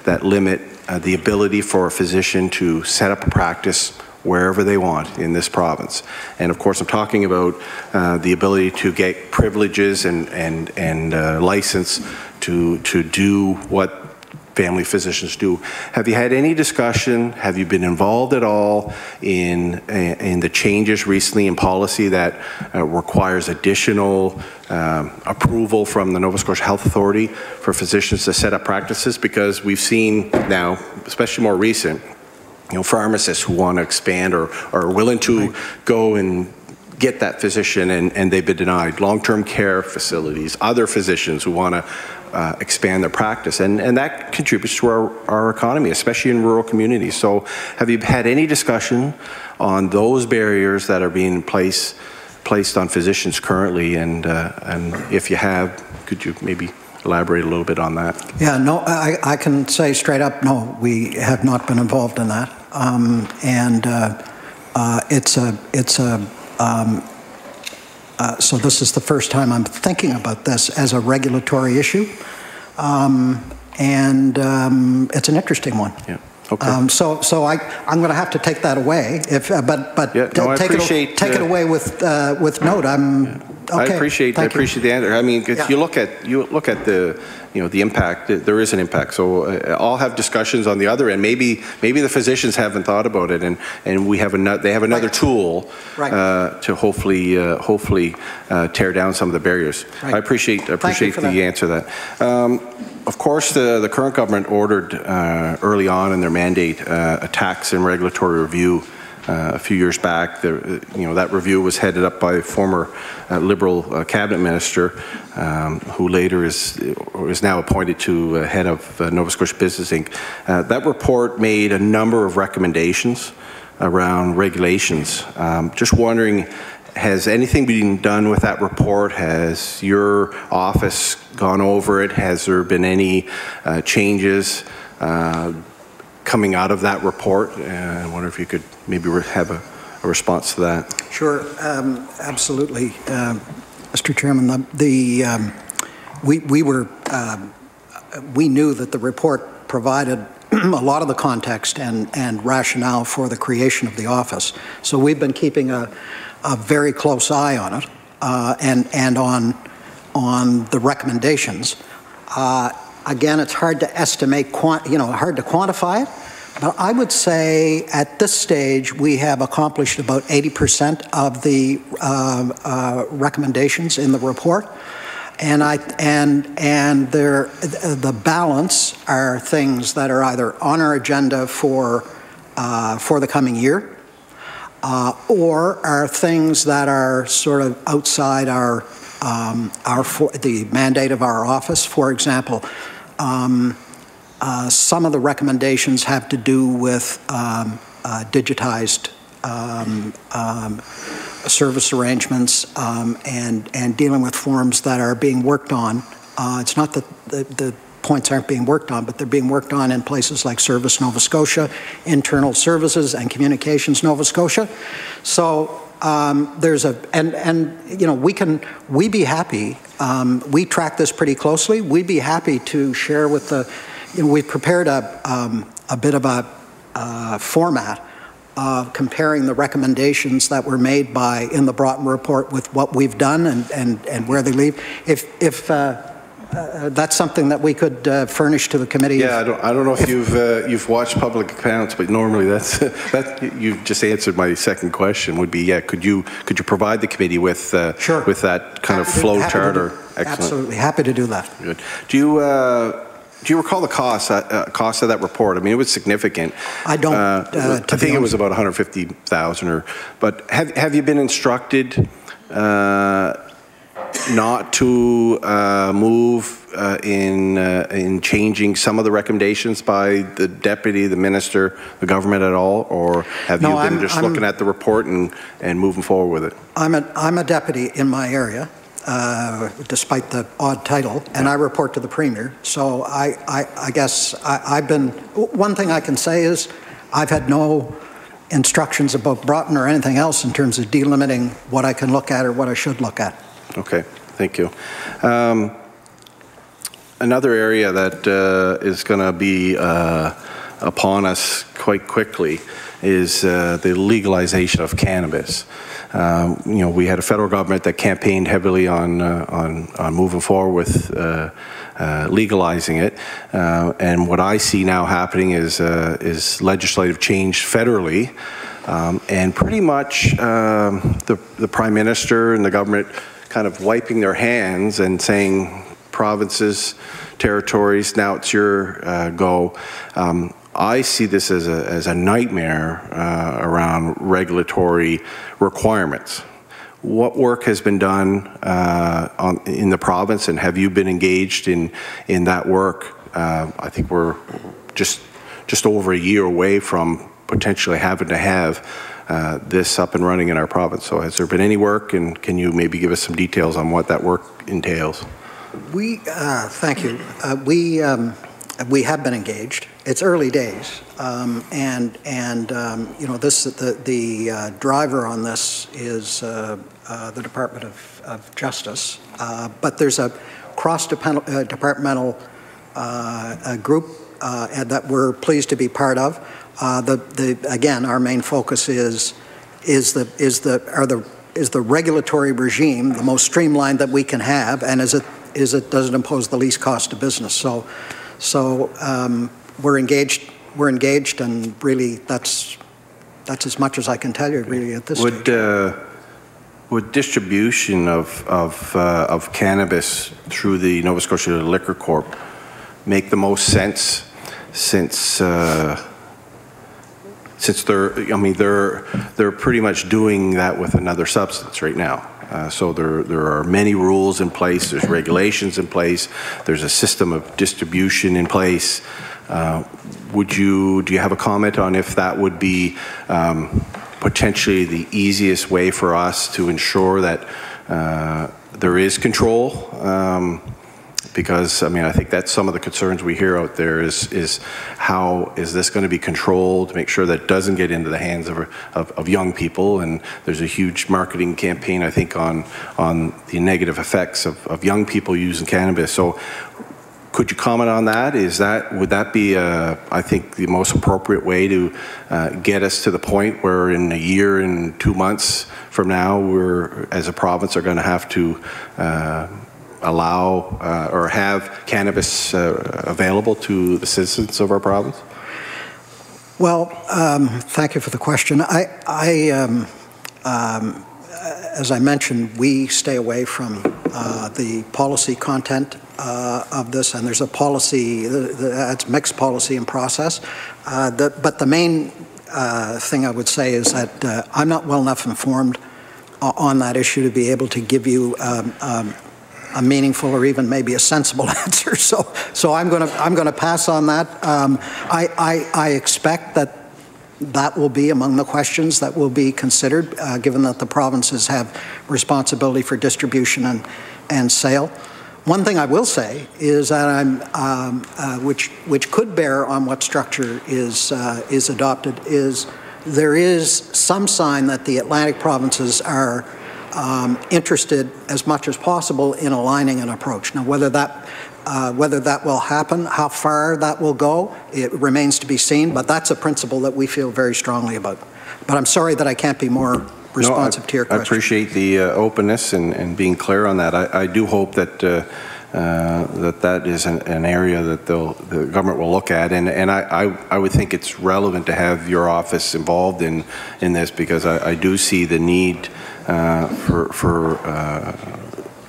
that limit uh, the ability for a physician to set up a practice wherever they want in this province. And of course, I'm talking about uh, the ability to get privileges and, and, and uh, license to, to do what family physicians do. Have you had any discussion, have you been involved at all in, in the changes recently in policy that uh, requires additional um, approval from the Nova Scotia Health Authority for physicians to set up practices? Because we've seen now, especially more recent, you know, pharmacists who want to expand or are willing to go and get that physician and, and they've been denied. Long-term care facilities, other physicians who want to uh, expand their practice. And, and that contributes to our, our economy, especially in rural communities. So have you had any discussion on those barriers that are being placed, placed on physicians currently? And, uh, and if you have, could you maybe elaborate a little bit on that? Yeah, no, I, I can say straight up, no, we have not been involved in that. Um, and uh, uh, it's a, it's a, um, uh, so this is the first time I'm thinking about this as a regulatory issue. Um, and um, it's an interesting one. Yeah. Okay. Um, so, so I, I'm going to have to take that away. If, uh, but, but Yeah, no, take it, take it away with, uh, with note. I'm I okay. appreciate, I thank you. appreciate the answer. I mean, if Yeah. you look at, you look at the, you know, the impact, there is an impact. So uh, I'll have discussions on the other end. Maybe, maybe the physicians haven't thought about it and, and we have another, they have another Right. tool Right. uh, to hopefully, uh, hopefully uh, tear down some of the barriers. Right. I appreciate, I appreciate the that. answer to that. Um, Of course, the, the current government ordered uh, early on in their mandate uh, a tax and regulatory review uh, a few years back. The, you know, that review was headed up by a former uh, Liberal uh, cabinet minister, um, who later is is now appointed to uh, head of uh, Nova Scotia Business Inc. Uh, that report made a number of recommendations around regulations. Um, just wondering, has anything been done with that report? Has your office gone over it? Has there been any uh, changes uh, coming out of that report? Uh, I wonder if you could maybe have a, a response to that. Sure, um, absolutely, um, Mr. Chairman. The, the um, we we were um, we knew that the report provided a lot of the context and and rationale for the creation of the office. So we've been keeping a, a very close eye on it uh, and and on on the recommendations. Uh, again, it's hard to estimate, you know, hard to quantify it. But I would say at this stage, we have accomplished about 80% of the um, uh, recommendations in the report. And, I, and, and there, the balance are things that are either on our agenda for, uh, for the coming year uh, or are things that are sort of outside our, um, our for, the mandate of our office. For example, um, uh, some of the recommendations have to do with um, uh, digitized um, um, service arrangements um, and, and dealing with forms that are being worked on. Uh, it's not that the, the points aren't being worked on, but they're being worked on in places like Service Nova Scotia, Internal Services, and Communications Nova Scotia. So um, there's a and and you know we can we be happy. Um, we track this pretty closely. We'd be happy to share with the. You know, we've prepared a um, a bit of a uh, format. Comparing the recommendations that were made by in the Broten report with what we've done and, and, and where they leave. If, if uh, uh, that's something that we could uh, furnish to the committee. Yeah, I don't, I don't know if you've uh, you've watched public accounts, but normally that's that you've just answered my second question. Would be yeah, could you could you provide the committee with uh, Sure. with that kind of Happy to- flow to chart or excellent? Absolutely, happy to do that. Good. Do you, uh, do you recall the cost, uh, uh, cost of that report? I mean, it was significant. I don't, uh, to I think it was about 150,000 or, but have, have you been instructed uh, not to uh, move uh, in, uh, in changing some of the recommendations by the deputy, the minister, the government at all? Or have you been I'm- just I'm- looking at the report and, and moving forward with it? I'm a, I'm a deputy in my area, uh, despite the odd title, and I report to the Premier. So I, I, I guess I, I've been, one thing I can say is I've had no instructions about Broten or anything else in terms of delimiting what I can look at or what I should look at. Okay, thank you. Um, Another area that uh, is going to be uh, upon us quite quickly is uh, the legalization of cannabis. Um, You know, we had a federal government that campaigned heavily on, uh, on, on moving forward with uh, uh, legalizing it. And what I see now happening is, is legislative change federally. Um, And pretty much um, the, the prime minister and the government kind of wiping their hands and saying, provinces, territories, now it's your uh, go. Um, I see this as a, as a nightmare uh, around regulatory requirements. What work has been done uh, on, in the province, and have you been engaged in, in that work? Uh, I think we're just, just over a year away from potentially having to have uh, this up and running in our province. So has there been any work, and can you maybe give us some details on what that work entails? We, uh, thank you. Uh, We, um, we have been engaged. It's early days. Um, And, and, um, you know, this, the, the uh, driver on this is uh, the Department of, of Justice. But there's a cross-departmental uh, group and that we're pleased to be part of. Uh, The, the, again, our main focus is, is the, is the, are the, is the regulatory regime the most streamlined that we can have, and is it, is it, does it impose the least cost to business? So, so um, we're engaged, we're engaged, and really, that's, that's as much as I can tell you, really, at this Would, uh, would distribution of, of, uh, of cannabis through the Nova Scotia Liquor Corp make the most sense since, uh, since they're, I mean, they're, they're pretty much doing that with another substance right now. Uh, So there, there are many rules in place, there's regulations in place, there's a system of distribution in place. Uh, Would you, do you have a comment on if that would be um, potentially the easiest way for us to ensure that uh, there is control? Um, because, I mean, I think that's some of the concerns we hear out there is, is how is this going to be controlled to make sure that doesn't get into the hands of, of, of young people? And there's a huge marketing campaign, I think, on, on the negative effects of, of young people using cannabis. So could you comment on that? Is that, would that be, uh, I think, the most appropriate way to uh, get us to the point where in a year and two months from now, we're, as a province, are going to have to uh, allow uh, or have cannabis uh, available to the citizens of our province? Well, um, thank you for the question. I, I um, um, as I mentioned, we stay away from uh, the policy content uh, of this, and there's a policy, it's mixed policy and process. Uh, the- But the main uh, thing I would say is that I'm not well enough informed on that issue to be able to give you um, um, a meaningful or even maybe a sensible answer. So, so I'm going to I'm going to pass on that. Um, I, I I expect that that will be among the questions that will be considered, uh, given that the provinces have responsibility for distribution and and sale. One thing I will say is that I'm, um, uh, which which could bear on what structure is uh, is adopted, is there is some sign that the Atlantic provinces are um, interested as much as possible in aligning an approach. Now, whether that uh, whether that will happen, how far that will go, it remains to be seen. But that's a principle that we feel very strongly about. But I'm sorry that I can't be more responsive No, I- to your question. I appreciate the uh, openness and, and being clear on that. I, I do hope that uh, uh, that that is an, an area that the government will look at, and, and I, I, I would think it's relevant to have your office involved in, in this because I, I do see the need for, for uh,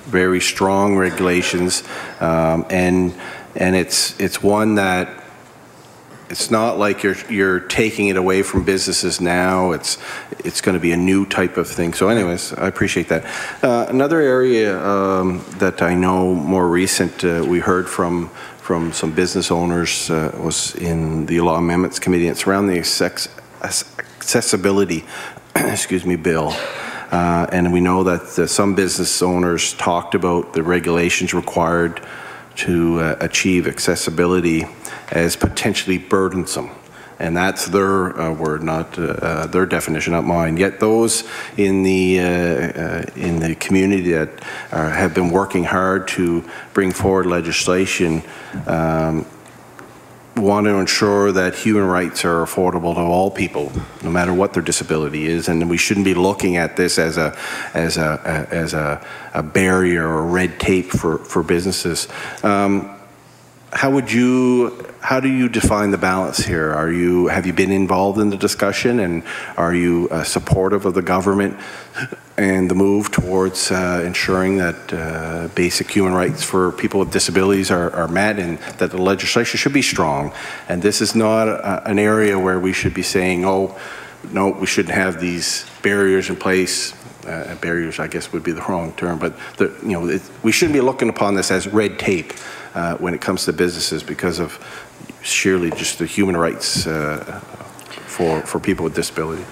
very strong regulations, um, and, and it's, it's one that it's not like you're, you're taking it away from businesses now. It's, it's going to be a new type of thing. So anyways, I appreciate that. Uh, Another area um, that I know more recent, uh, we heard from, from some business owners uh, was in the Law Amendments Committee. It's around the accessibility, excuse me, bill. Uh, And we know that uh, some business owners talked about the regulations required to uh, achieve accessibility as potentially burdensome. And that's their uh, word, not uh, uh, their definition, not mine. Yet those in the, uh, in the community that have been working hard to bring forward legislation um, want to ensure that human rights are affordable to all people, no matter what their disability is, and we shouldn't be looking at this as a as a, as a, a barrier or red tape for for businesses. Um, how would you how do you define the balance here are you have you been involved in the discussion and are you uh, supportive of the government and the move towards uh, ensuring that uh, basic human rights for people with disabilities are, are, met and that the legislation should be strong and this is not a, an area where we should be saying oh no we shouldn't have these barriers in place uh, barriers, I guess, would be the wrong term, but the, you know, it, we shouldn't be looking upon this as red tape uh, when it comes to businesses because of sheerly just the human rights uh, for for people with disability.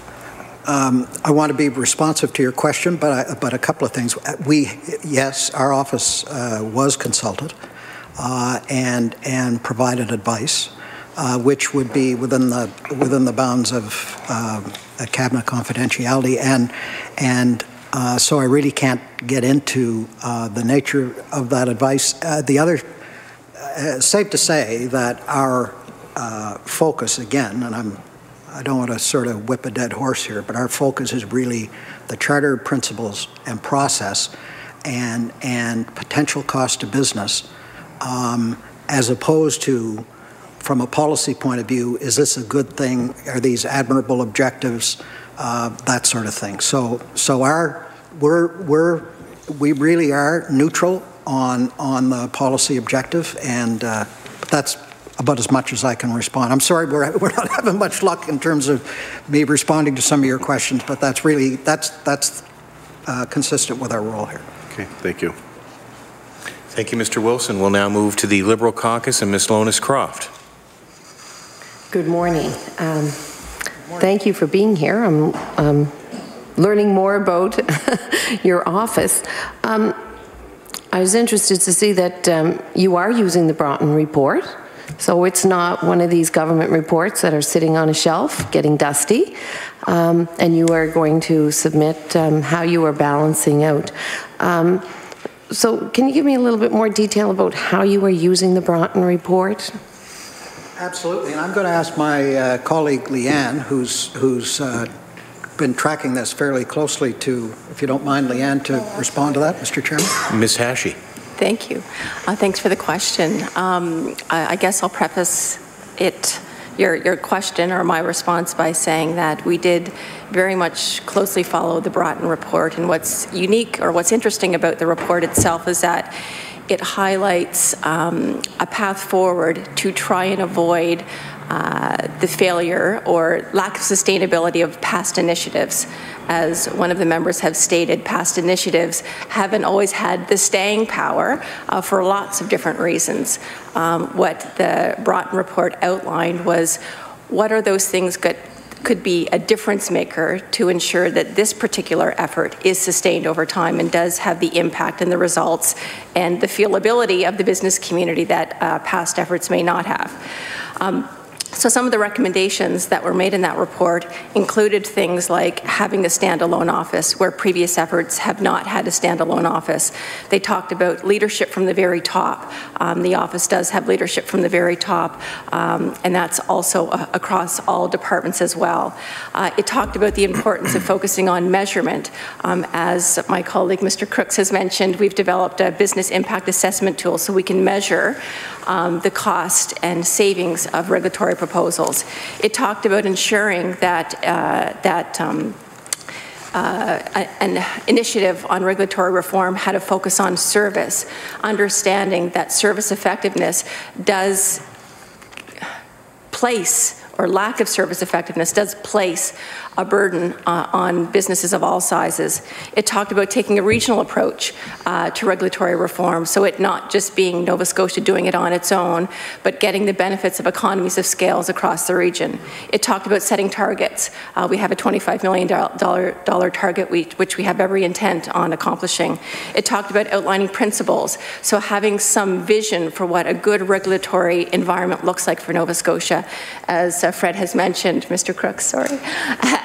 Um, I want to be responsive to your question, but I, but a couple of things. We yes, our office uh, was consulted uh, and and provided advice. Uh, which would be within the within the bounds of uh, cabinet confidentiality, and and uh, so I really can't get into uh, the nature of that advice. Uh, the other, uh, safe to say that our focus again, and I'm I don't want to sort of whip a dead horse here, but our focus is really the charter principles and process, and and potential cost to business, um, as opposed to from a policy point of view, is this a good thing? Are these admirable objectives? Uh, that sort of thing. So, so our we're we're we really are neutral on on the policy objective, and uh, that's about as much as I can respond. I'm sorry we're we're not having much luck in terms of me responding to some of your questions, but that's really that's that's uh, consistent with our role here. Okay, thank you. Thank you, Mr. Wilson. We'll now move to the Liberal caucus and Ms. Lohnes-Croft. Good morning. Um, thank you for being here. I'm um, learning more about your office. Um, I was interested to see that um, you are using the Broten report. So it's not one of these government reports that are sitting on a shelf getting dusty. Um, and you are going to submit um, how you are balancing out. so can you give me a little bit more detail about how you are using the Broten report? Absolutely, and I'm going to ask my uh, colleague Leanne, who's who's uh, been tracking this fairly closely, to, if you don't mind, Leanne, to respond to that, Mr. Chairman. Ms. Hachey. Thank you. Uh, thanks for the question. Um, I, I, guess I'll preface it, your, your question or my response by saying that we did very much closely follow the Broten report. And what's unique or what's interesting about the report itself is that it highlights um, a path forward to try and avoid uh, the failure or lack of sustainability of past initiatives. As one of the members have stated, past initiatives haven't always had the staying power uh, for lots of different reasons. Um, what the Broten report outlined was what are those things that could be a difference maker to ensure that this particular effort is sustained over time and does have the impact and the results and the feelability of the business community that uh, past efforts may not have. Um, so some of the recommendations that were made in that report included things like having a standalone office where previous efforts have not had a standalone office. They talked about leadership from the very top. Um, the office does have leadership from the very top, um, and that's also uh, across all departments as well. Uh, it talked about the importance of focusing on measurement. Um, as my colleague Mr. Crooks has mentioned, we've developed a business impact assessment tool so we can measure um, the cost and savings of regulatory proposals. It talked about ensuring that, uh, that um, uh, an initiative on regulatory reform had a focus on service, understanding that service effectiveness does place or lack of service effectiveness does place a burden uh, on businesses of all sizes. It talked about taking a regional approach uh, to regulatory reform, so it not just being Nova Scotia doing it on its own, but getting the benefits of economies of scales across the region. It talked about setting targets. Uh, we have a $25 million, target, we, which we have every intent on accomplishing. It talked about outlining principles, so having some vision for what a good regulatory environment looks like for Nova Scotia. As uh, Fred has mentioned, Mr. Crooks, sorry,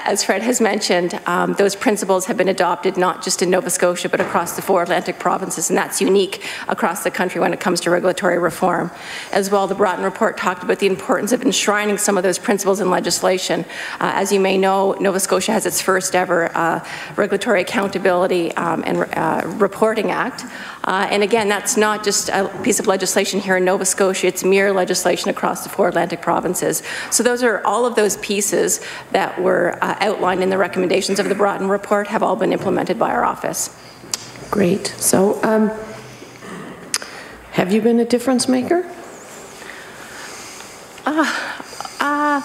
as Fred has mentioned, um, those principles have been adopted not just in Nova Scotia, but across the four Atlantic provinces, and that's unique across the country when it comes to regulatory reform. As well, the Broten Report talked about the importance of enshrining some of those principles in legislation. Uh, as you may know, Nova Scotia has its first ever uh, Regulatory Accountability um, and uh, Reporting Act. Uh, and again, that's not just a piece of legislation here in Nova Scotia, it's mere legislation across the four Atlantic provinces. So those are all of those pieces that were uh, outlined in the recommendations of the Broten Report have all been implemented by our office. Great. So, um, have you been a difference maker? Uh,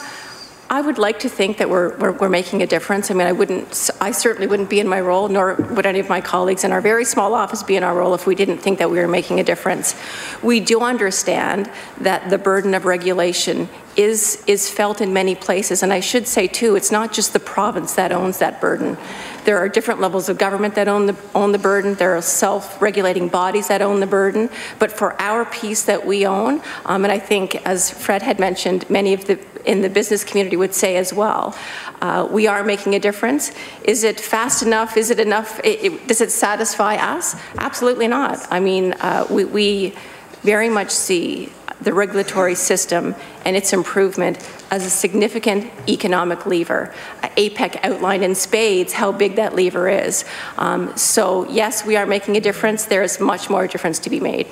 I would like to think that we're, we're, we're, making a difference. I mean, I wouldn't, I certainly wouldn't be in my role, nor would any of my colleagues in our very small office be in our role if we didn't think that we were making a difference. We do understand that the burden of regulation is, is felt in many places, and I should say too, it's not just the province that owns that burden. There are different levels of government that own the, own the burden. There are self-regulating bodies that own the burden. But for our piece that we own, um, and I think, as Fred had mentioned, many of the in the business community would say as well, uh, we are making a difference. Is it fast enough? Is it enough? It, it, does it satisfy us? Absolutely not. I mean, uh, we, we very much see the regulatory system and its improvement as a significant economic lever. Uh, APEC outlined in spades how big that lever is. Um, so yes, we are making a difference. There is much more difference to be made.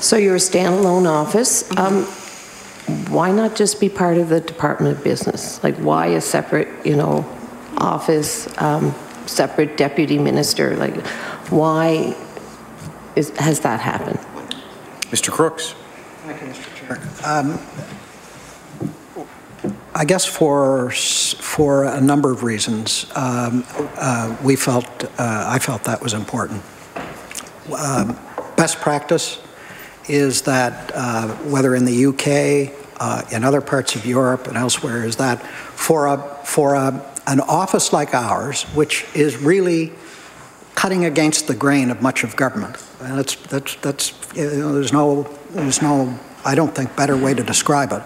So you're a standalone office. Mm -hmm. Why not just be part of the Department of Business? Like, why a separate, you know, office, um, separate deputy minister? Like, why is, has that happened? Mr. Crooks. Thank you, Mr. Chair. Um, I guess for for a number of reasons, um, uh, we felt uh, I felt that was important. Um, best practice is that uh, whether in the UK, uh, in other parts of Europe and elsewhere, is that for a for a an office like ours, which is really cutting against the grain of much of government, and that's that's that's you know, there's no there's no I don't think better way to describe it.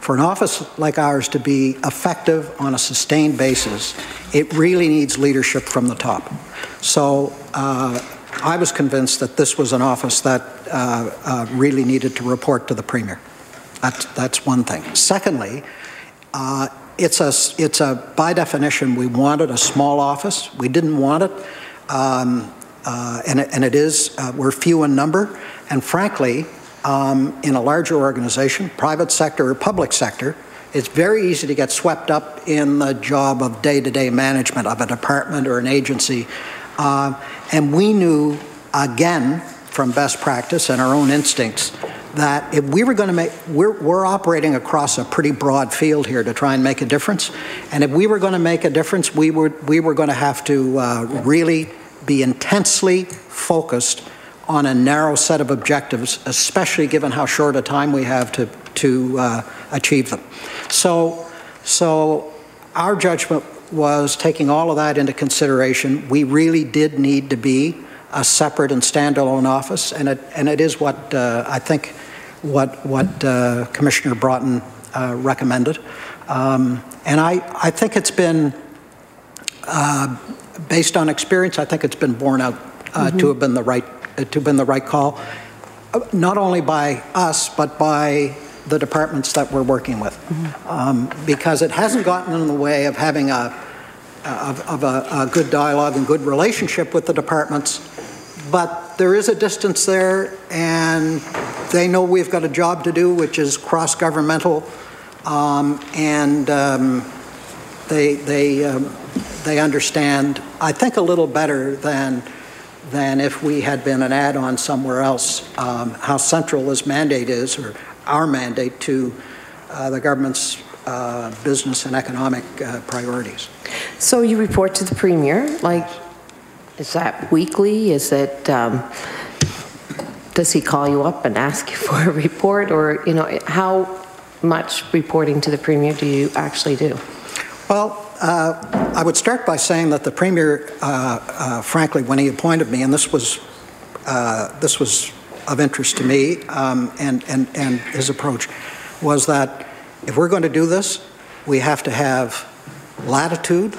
For an office like ours to be effective on a sustained basis, it really needs leadership from the top. So. Uh, I was convinced that this was an office that uh, uh, really needed to report to the Premier. That's, that's one thing. Secondly, uh, it's a, it's a, by definition, we wanted a small office. We didn't want it. Um, uh, and, it and it is, uh, we're few in number. And frankly, um, in a larger organization, private sector or public sector, it's very easy to get swept up in the job of day-to-day -day management of a department or an agency uh, and we knew, again, from best practice and our own instincts, that if we were going to make, we're, we're operating across a pretty broad field here to try and make a difference. And if we were going to make a difference, we were, we were going to have to uh, really be intensely focused on a narrow set of objectives, especially given how short a time we have to, to uh, achieve them. So, so our judgment was taking all of that into consideration. We really did need to be a separate and standalone office, and it, and it is what uh, I think what, what uh, Commissioner Broten uh, recommended. Um, and I, I think it's been, uh, based on experience, I think it's been borne out mm -hmm. to mm-hmm. have been the right to have been the right call, uh, not only by us but by the departments that we're working with, um, because it hasn't gotten in the way of having a of, of a, a, good dialogue and good relationship with the departments. But there is a distance there, and they know we've got a job to do, which is cross-governmental, um, and um, they they um, they understand. I think a little better than than if we had been an add-on somewhere else. Um, how central this mandate is, or our mandate to uh, the government's uh, business and economic uh, priorities. So you report to the Premier, like, is that weekly? Is it, um, does he call you up and ask you for a report? Or, you know, how much reporting to the Premier do you actually do? Well, uh, I would start by saying that the Premier, uh, uh, frankly, when he appointed me, and this was, uh, this was of interest to me, um, and, and, and his approach, was that if we're going to do this, we have to have latitude,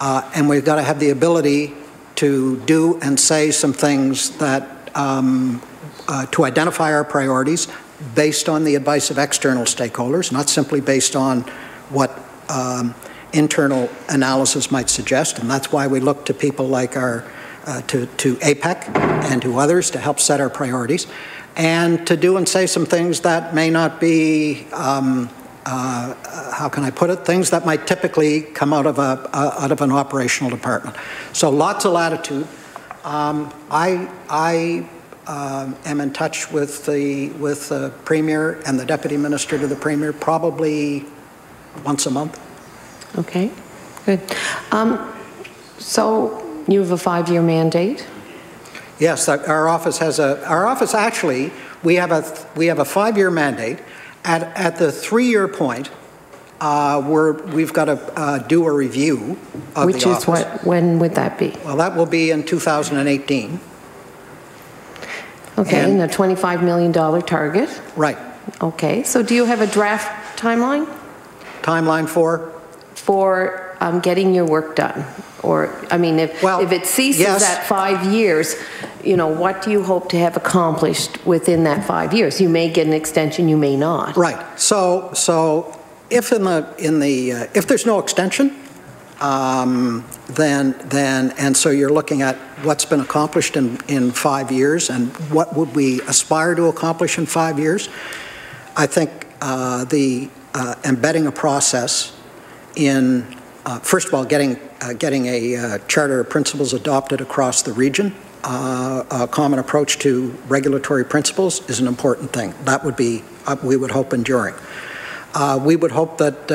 uh, and we've got to have the ability to do and say some things that, um, uh, to identify our priorities based on the advice of external stakeholders, not simply based on what um, internal analysis might suggest, and that's why we look to people like our, uh, to, to APEC and to others to help set our priorities, and to do and say some things that may not be, um, uh, how can I put it, things that might typically come out of, a, uh, out of an operational department. So lots of latitude. Um, I, I um, am in touch with the, with the Premier and the Deputy Minister to the Premier probably once a month. Okay, good. Um, So you have a five-year mandate? Yes, our office has a, our office actually, we have a, we have a five-year mandate. At, at the three-year point, uh, we're, we've got to uh, do a review of the Which is office. what, when would that be? Well, that will be in 2018. Okay, And- and a $25 million target? Right. Okay, so do you have a draft timeline Timeline for? for um, getting your work done? Or, I mean, if, Well, if it ceases yes. at five years, you know, what do you hope to have accomplished within that five years? You may get an extension, you may not. Right. So, so if in the, in the, uh, if there's no extension, um, then, then, and so you're looking at what's been accomplished in, in five years and what would we aspire to accomplish in five years, I think uh, the uh, embedding a process in, uh, first of all, getting, uh, getting a uh, charter of principles adopted across the region, uh, a common approach to regulatory principles is an important thing. That would be, we would hope, enduring. Uh, We would hope that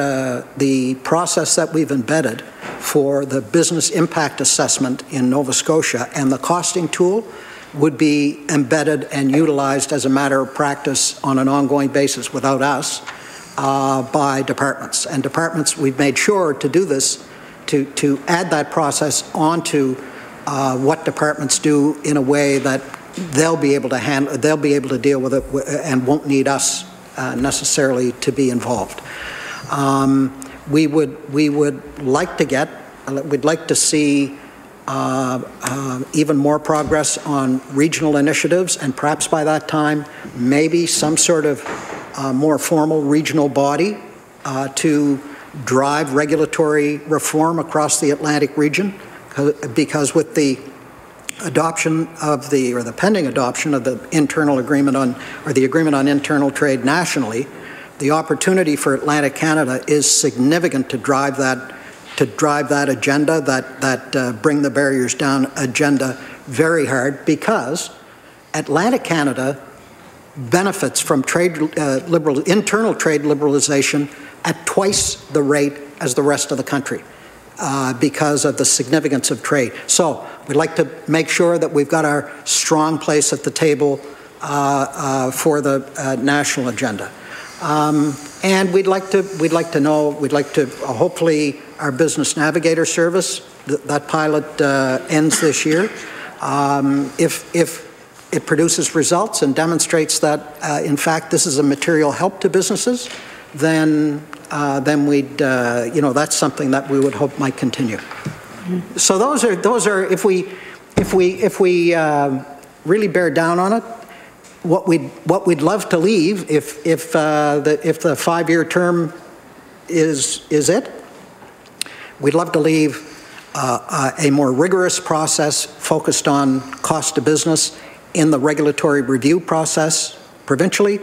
the process that we've embedded for the business impact assessment in Nova Scotia and the costing tool would be embedded and utilized as a matter of practice on an ongoing basis without us uh, by departments. And departments, we've made sure to do this, to, to add that process onto uh, what departments do in a way that they'll be able to handle, they'll be able to deal with it and won't need us uh, necessarily to be involved. Um, We would, we would like to get, we'd like to see uh, uh, even more progress on regional initiatives, and perhaps by that time, maybe some sort of more formal regional body uh, to drive regulatory reform across the Atlantic region because with the adoption of the, or the pending adoption of the internal agreement on, or the agreement on internal trade nationally, the opportunity for Atlantic Canada is significant to drive that, to drive that agenda, that, that uh, bring the barriers down agenda very hard, because Atlantic Canada benefits from trade uh, liberal, internal trade liberalization at twice the rate as the rest of the country uh, because of the significance of trade. So we'd like to make sure that we've got our strong place at the table uh, uh, for the uh, national agenda. Um, and we'd like to we'd like to know we'd like to uh, hopefully our business navigator service th- that pilot ends this year. Um, if if it produces results and demonstrates that uh, in fact this is a material help to businesses, then uh, then we'd uh, you know that's something that we would hope might continue. So those are those are if we if we if we uh, really bear down on it, what we'd what we'd love to leave if if uh, the if the five year term is is it, we'd love to leave uh, a more rigorous process focused on cost to business in the regulatory review process provincially.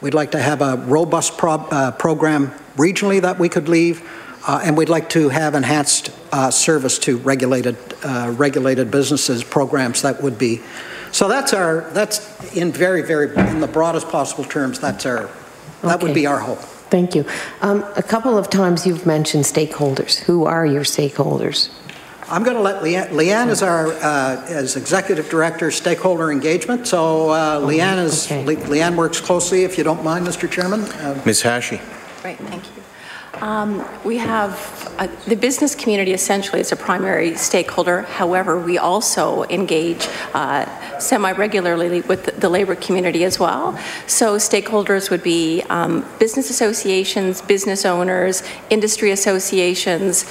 We'd like to have a robust pro- uh, program regionally that we could leave, uh, and we'd like to have enhanced uh, service to regulated uh, regulated businesses programs that would be. So that's our that's in very very in the broadest possible terms. That's our that would be our hope. Thank you. Um, A couple of times you've mentioned stakeholders. Who are your stakeholders? I'm going to let Leanne, Leanne is our, uh, as Executive Director, Stakeholder Engagement, so uh, Leanne is, okay. Le- Leanne works closely, if you don't mind, Mr. Chairman. Uh, Ms. Hachey? Great, thank you. Um, We have, uh, the business community essentially is a primary stakeholder. However, we also engage uh, semi-regularly with the labor community as well. So stakeholders would be um, business associations, business owners, industry associations,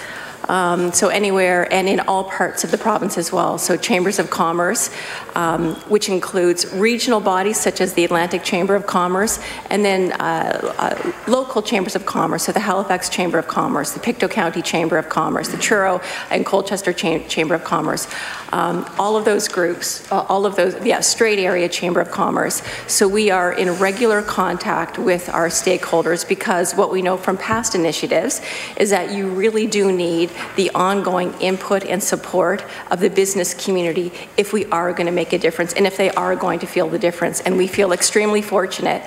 um, so anywhere and in all parts of the province as well. So chambers of commerce, um, which includes regional bodies such as the Atlantic Chamber of Commerce, and then uh, uh, local chambers of commerce, so the Halifax Chamber of Commerce, the Pictou County Chamber of Commerce, the Truro and Colchester Cham- Chamber of Commerce. Um, all of those groups, uh, all of those, yeah, Strait Area Chamber of Commerce. So we are in regular contact with our stakeholders because what we know from past initiatives is that you really do need the ongoing input and support of the business community if we are going to make a difference and if they are going to feel the difference. And we feel extremely fortunate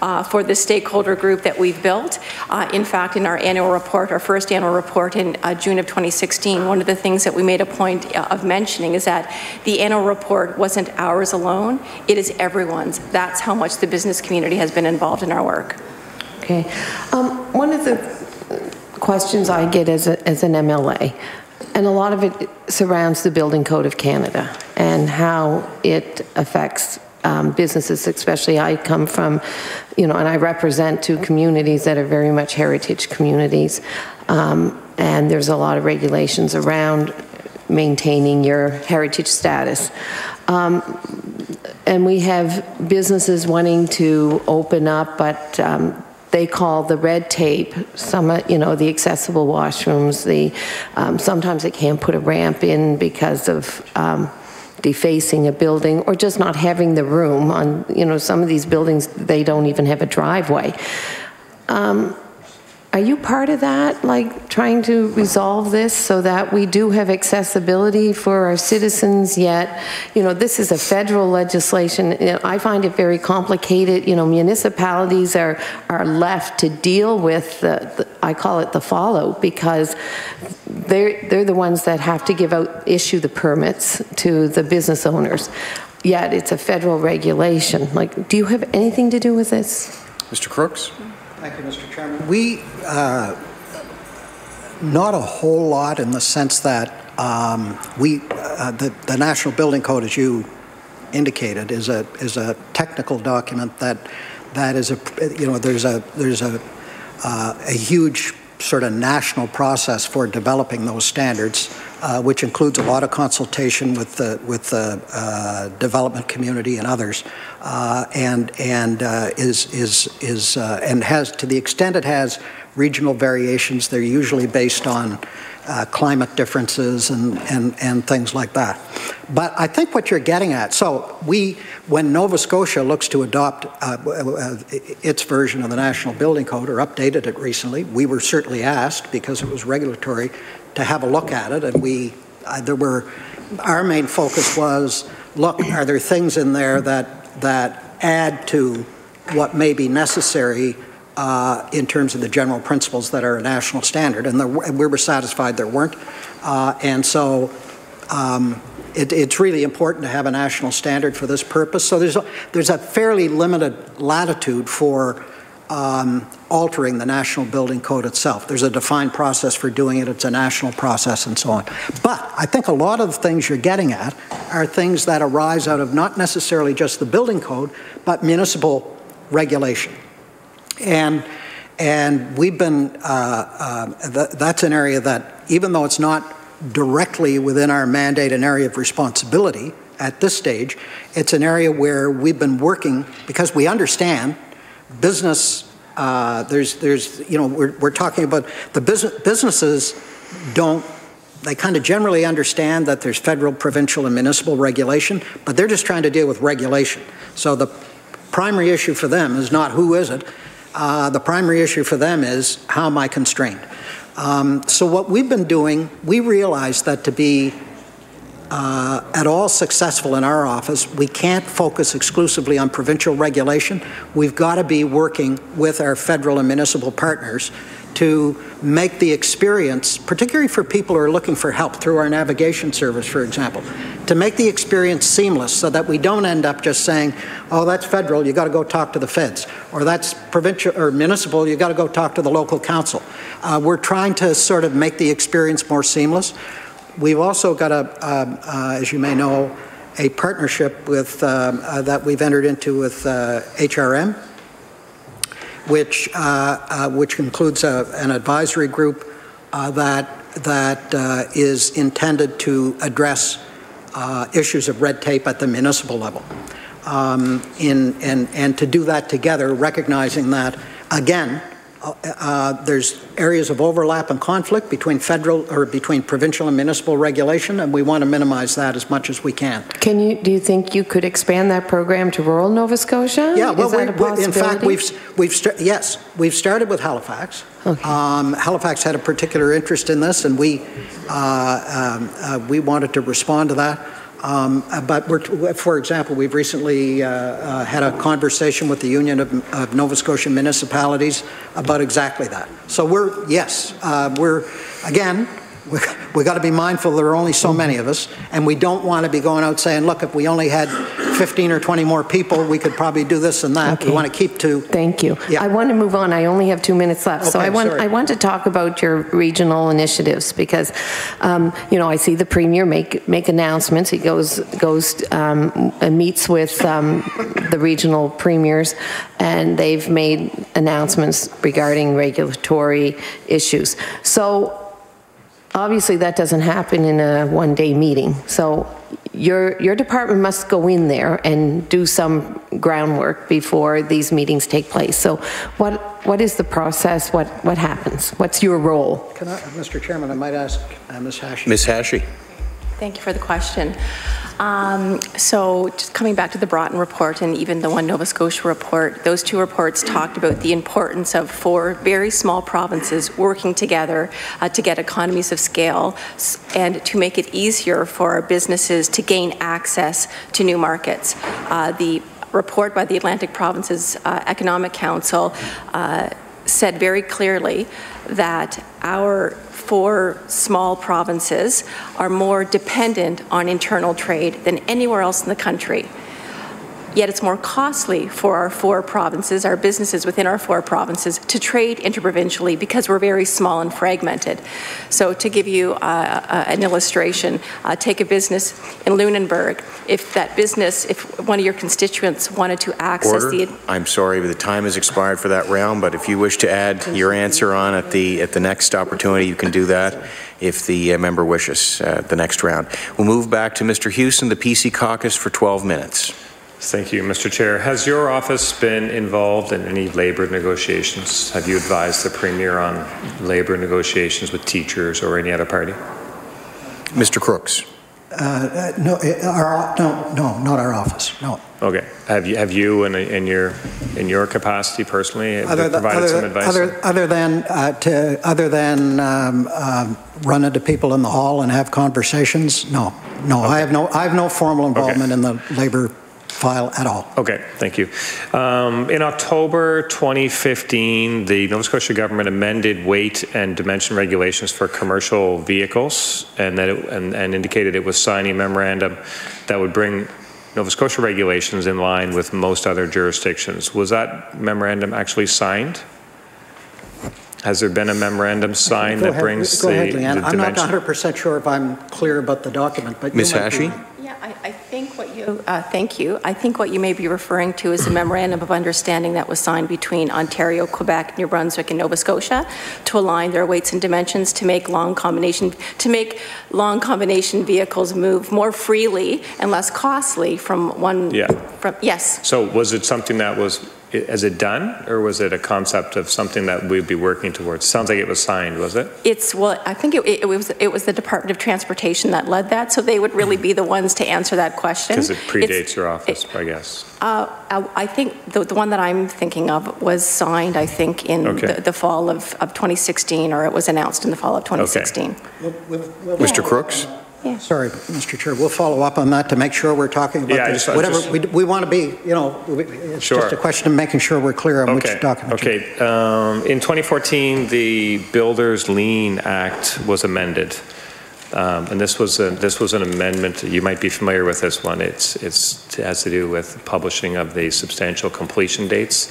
uh, for the stakeholder group that we've built. Uh, in fact, in our annual report, our first annual report in uh, June of 2016, one of the things that we made a point uh, of mentioning is that the annual report wasn't ours alone, it is everyone's. That's how much the business community has been involved in our work. Okay. Um, One of the questions I get as, a, as an MLA, and a lot of it surrounds the Building Code of Canada and how it affects um, businesses, especially I come from, you know, and I represent two communities that are very much heritage communities. Um, and there's a lot of regulations around maintaining your heritage status. Um, and we have businesses wanting to open up, but um, they call the red tape, some, uh, you know, the accessible washrooms, the, um, sometimes they can't put a ramp in because of um, defacing a building or just not having the room on, you know, some of these buildings, they don't even have a driveway. Um, Are you part of that, like trying to resolve this so that we do have accessibility for our citizens yet? You know, this is a federal legislation. I find it very complicated. You know, municipalities are, are left to deal with the, the- I call it the follow because they're, they're the ones that have to give out, issue the permits to the business owners. Yet it's a federal regulation. Like, do you have anything to do with this? Mr. Crooks? Thank you, Mr. Chairman. We, uh, not a whole lot in the sense that um, we, uh, the the National Building Code, as you indicated, is a, is a technical document that, that is a, you know, there's a, there's a, uh, a huge sort of national process for developing those standards, uh, which includes a lot of consultation with the, with the uh, development community and others, uh, and, and uh, is, is, is, uh, and has, to the extent it has regional variations, they're usually based on uh, climate differences and, and, and things like that. But I think what you're getting at, so we, when Nova Scotia looks to adopt its version of the National Building Code or updated it recently, we were certainly asked, because it was regulatory, to have a look at it, and we, uh, there were, our main focus was, look, are there things in there that, that add to what may be necessary uh, in terms of the general principles that are a national standard, and, we were satisfied there weren't. Uh, and so um, it, it's really important to have a national standard for this purpose. So there's a, there's a fairly limited latitude for um, altering the national building code itself. There's a defined process for doing it. It's a national process and so on. But I think a lot of the things you're getting at are things that arise out of not necessarily just the building code, but municipal regulation. And, and we've been, uh, uh, th- that's an area that, even though it's not directly within our mandate and area of responsibility at this stage, it's an area where we've been working because we understand business, uh, there's, there's, you know, we're, we're talking about the business, businesses don't, they kind of generally understand that there's federal, provincial, and municipal regulation, but they're just trying to deal with regulation. So the primary issue for them is not who is it, uh, the primary issue for them is how am I constrained? Um, so what we've been doing, we realized that to be uh, at all successful in our office, we can't focus exclusively on provincial regulation. We've got to be working with our federal and municipal partners to make the experience, particularly for people who are looking for help through our navigation service, for example, to make the experience seamless so that we don't end up just saying, oh, that's federal, you got to go talk to the feds, or that's provincial or municipal, you got to go talk to the local council. Uh, we're trying to sort of make the experience more seamless. We've also got a, um, uh, as you may know, a partnership with um, uh, that we've entered into with uh, HRM, which uh, uh, which includes a, an advisory group uh, that that uh, is intended to address uh, issues of red tape at the municipal level. Um, in and and to do that together, recognizing that again. Uh, uh, there's areas of overlap and conflict between federal or between provincial and municipal regulation, and we want to minimize that as much as we can. Can you, do you think you could expand that program to rural Nova Scotia? Yeah, well, Is that a we- in fact, we've, we've, yes, we've started with Halifax. Okay. Um, Halifax had a particular interest in this, and we, uh, um, uh, we wanted to respond to that. Um, uh, But for example, we've recently uh, uh, had a conversation with the Union of of Nova Scotia Municipalities about exactly that. So we're, yes, uh, we're, again, we we got to be mindful there are only so many of us, and we don't want to be going out saying, look, if we only had 15 or 20 more people, we could probably do this and that. We want to keep to, Thank you. Yeah. I want to move on. I only have two minutes left. So I want, sorry. I want to talk about your regional initiatives because, um, you know, I see the premier make, make announcements. He goes, goes, um, and meets with um, the regional premiers and they've made announcements regarding regulatory issues. So obviously that doesn't happen in a one-day meeting. So your, your department must go in there and do some groundwork before these meetings take place. So what, what is the process? What, what happens? What's your role? can I, Mr. Chairman, I might ask uh, Ms. Hachey. Ms. Hachey? Thank you for the question. Um, So just coming back to the Broten report and even the One Nova Scotia report, those two reports talked about the importance of four very small provinces working together uh, to get economies of scale and to make it easier for our businesses to gain access to new markets. Uh, The report by the Atlantic Provinces uh, Economic Council uh, said very clearly that our four small provinces are more dependent on internal trade than anywhere else in the country. Yet it's more costly for our four provinces, our businesses within our four provinces, to trade interprovincially because we're very small and fragmented. So to give you uh, uh, an illustration, uh, take a business in Lunenburg. If that business, if one of your constituents wanted to access Order. the I'm sorry, but the time has expired for that round, but if you wish to add your answer on at the, at the next opportunity, you can do that if the uh, member wishes, uh, the next round. We'll move back to Mr. Houston, the PC caucus, for 12 minutes. Thank you, Mr. Chair. Has your office been involved in any labor negotiations? Have you advised the Premier on labor negotiations with teachers or any other party? Mr. Crooks? Uh, No, uh, our, no, no, not our office, no. Okay. Have you, have you in, in your, in your capacity personally have Other than- provided some other- advice? Other, other than, uh, to, other than um, um, run into people in the hall and have conversations, no. No, I have no, I have no formal involvement in the labor file at all. Okay, thank you. Um, In October 2015, the Nova Scotia government amended weight and dimension regulations for commercial vehicles and that, it- and and indicated it was signing a memorandum that would bring Nova Scotia regulations in line with most other jurisdictions. Was that memorandum actually signed? Has there been a memorandum signed Go that ahead, brings Go the ahead, the Leanne. I'm not 100% sure if I'm clear about the document, but you Ms. might be. Hachey? I, I think what you, uh, thank you. I think what you may be referring to is a memorandum of understanding that was signed between Ontario, Quebec, New Brunswick, and Nova Scotia to align their weights and dimensions to make long combination, to make long combination vehicles move more freely and less costly from one. Yeah. From, yes, So was it something that was, is it done, or was it a concept of something that we'd be working towards? Sounds like it was signed, was it? it's, well, I think it, it was, it was the Department of Transportation that led that, so they would really mm-hmm. be the ones to answer that question. Because it It's- predates your office, I guess. Uh, I I think the the one that I'm thinking of was signed, I think, in Okay. the the fall of of 2016, or it was announced in the fall of 2016. We'll- we'll- we'll- Mr. Crooks? Uh, Yeah. Sorry, Mr. Chair, we'll follow up on that to make sure we're talking Yeah, about this. just- Whatever, just- we, we want to be, you know, we- it's Sure. just a question of making sure we're clear on which document. you're- okay. Um, In 2014, the Builders Lien Act was amended. Um, And this was, a- this was an amendment, you might be familiar with this one. It's, it's, it has to do with publishing of the substantial completion dates.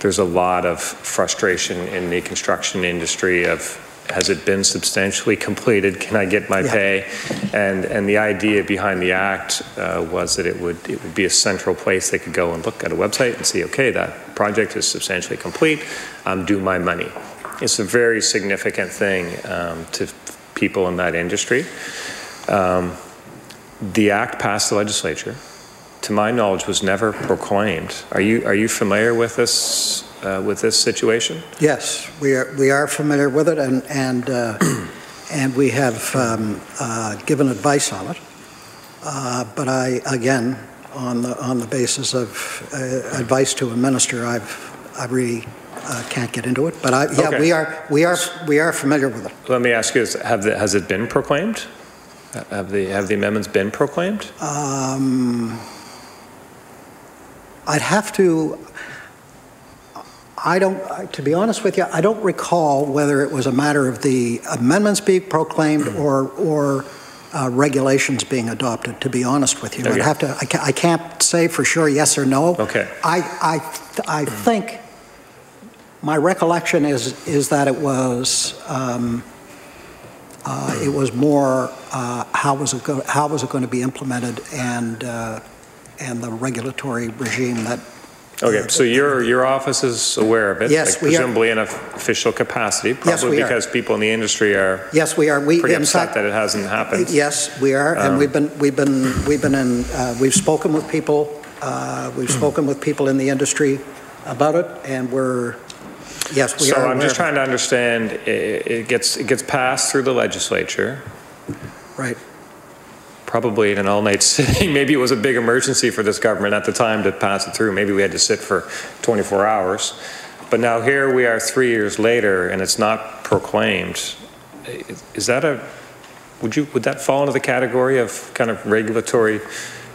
There's a lot of frustration in the construction industry of, has it been substantially completed? Can I get my Yeah. pay? And, and the idea behind the act uh, was that it would, it would be a central place they could go and look at a website and see, okay, that project is substantially complete, I'm due my money. It's a very significant thing um, to people in that industry. Um, The act passed the legislature. To my knowledge, was never proclaimed. Are you, are you familiar with this, uh, with this situation? Yes, we are, we are familiar with it, and, and, uh, and we have um, uh, given advice on it. Uh, But I, again, on the, on the basis of uh, advice to a minister, I've, I really uh, can't get into it. But I, yeah, Okay. we are, we are, we are familiar with it. Let me ask you, is- have, the- has it been proclaimed? Have the, have the amendments been proclaimed? Um, I'd have to, I don't, to be honest with you, I don't recall whether it was a matter of the amendments being proclaimed or, or uh, regulations being adopted, to be honest with you. I'd Okay. have to, I ca- I can't say for sure yes or no. Okay. I, I, I think, my recollection is, is that it was, um, uh, it was more, uh, how was it, go- how was it going to be implemented and, uh, and the regulatory regime that. Okay, so your, your office is aware of it? Yes, like we are. Presumably in an official capacity? Yes, Probably we are. because people in the industry are Yes, we are. We, pretty in upset fact, that it hasn't happened. Yes, we are, and Um, we've been, we've been, we've been in, uh, we've spoken with people, uh, we've Hmm. spoken with people in the industry about it, and we're, yes, we are So I'm aware just of trying to understand, i- it gets, it gets passed through the legislature, Right. Probably in an all-night sitting. Maybe it was a big emergency for this government at the time to pass it through. Maybe we had to sit for 24 hours. But now here we are three years later, and it's not proclaimed. Is that a, would you, would that fall into the category of kind of regulatory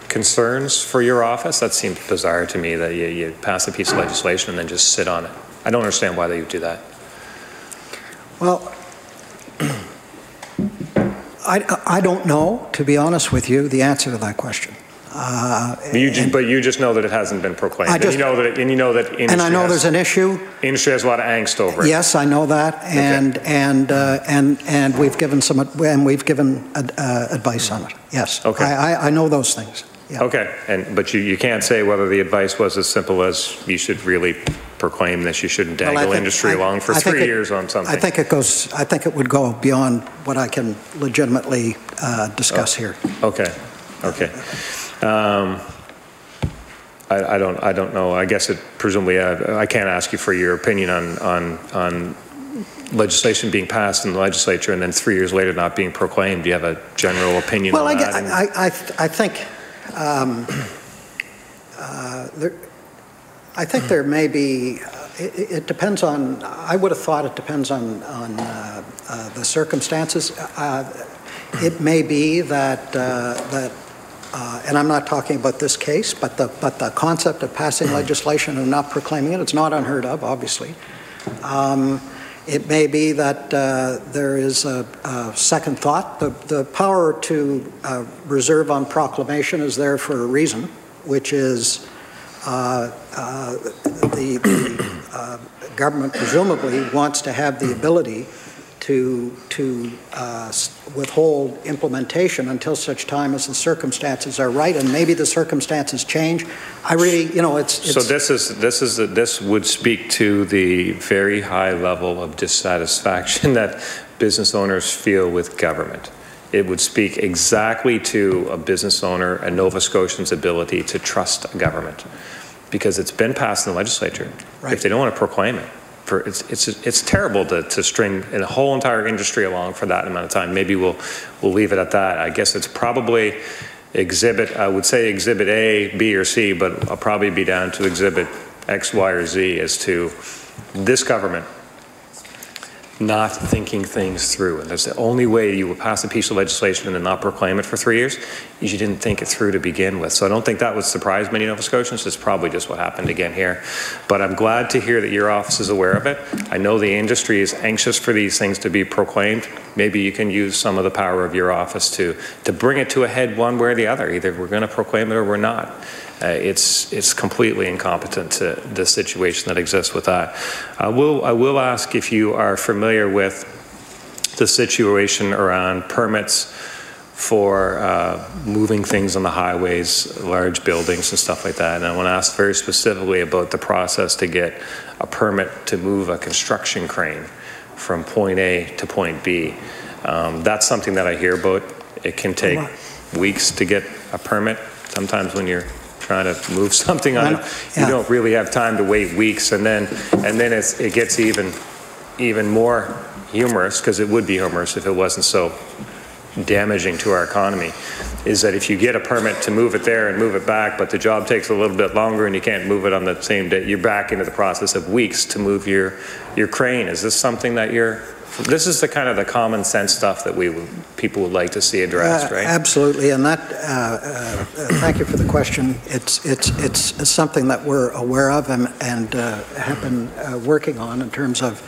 concerns for your office? That seems bizarre to me, that you, you pass a piece of legislation and then just sit on it. I don't understand why they would do that. Well, I, I don't know, to be honest with you, the answer to that question. Uh, You ju- and- but you just know that it hasn't been proclaimed. I And you know that, it- and you know that industry And I know has- there's an issue, Industry has a lot of angst over it. Yes, I know that, and, and, uh, and, and we've given some, and we've given ad- uh, advice on it, yes. Okay. I, I- I know those things, yeah. Okay, and, but you, you can't say whether the advice was as simple as you should really proclaim this, you shouldn't Well, I dangle think- industry I- along for I think three it- years on something. I think it goes, I think it would go beyond what I can legitimately uh, discuss here. Okay, okay. Um, I, I don't, I don't know, I guess it presumably, uh, I can't ask you for your opinion on, on, on legislation being passed in the legislature and then three years later not being proclaimed. Do you have a general opinion Well, on I, that? I, I, I think, um, uh, there, I think there may be, uh, it, it depends on, I would have thought it depends on, on uh, uh, the circumstances. Uh, It may be that, uh, that, uh, and I'm not talking about this case, but the, but the concept of passing legislation and not proclaiming it, it's not unheard of, obviously. Um, It may be that uh, there is a a second thought. The the power to uh, reserve on proclamation is there for a reason, which is uh, uh, the the, uh, government presumably wants to have the ability to to uh, withhold implementation until such time as the circumstances are right, and maybe the circumstances change. I really, you know, it's... So this is, this is, this would speak to the very high level of dissatisfaction that business owners feel with government. It would speak exactly to a business owner, and Nova Scotian's ability to trust government, because it's been passed in the legislature. Right. If they don't want to proclaim it, for, it's, it's, it's terrible to, to string a whole entire industry along for that amount of time. Maybe we'll, we'll leave it at that. I guess it's probably exhibit, I would say exhibit A, B, or C, but I'll probably be down to exhibit X, Y, or Z as to this government not thinking things through. And that's the only way you will pass a piece of legislation and then not proclaim it for three years, is you didn't think it through to begin with. So I don't think that would surprise many Nova Scotians. It's probably just what happened again here. But I'm glad to hear that your office is aware of it. I know the industry is anxious for these things to be proclaimed. Maybe you can use some of the power of your office to, to bring it to a head one way or the other. Either we're going to proclaim it or we're not. Uh, it's it's completely incompetent to the situation that exists with that. I will I will ask if you are familiar with the situation around permits for uh, moving things on the highways, large buildings and stuff like that. And I want to ask very specifically about the process to get a permit to move a construction crane from point A to point B. Um, that's something that I hear about. It can take weeks to get a permit. Sometimes when you're trying to move something on, you don't really have time to wait weeks. And then, and then it's, it gets even, even more humorous, because it would be humorous if it wasn't so damaging to our economy, is that if you get a permit to move it there and move it back, but the job takes a little bit longer and you can't move it on the same day, you're back into the process of weeks to move your, your crane. Is this something that you're, this is the kind of the common sense stuff that we, would- people would like to see addressed, Uh, right? Absolutely, and that, uh, uh, uh, thank you for the question. It's, it's, it's something that we're aware of and, and uh, have been uh, working on in terms of,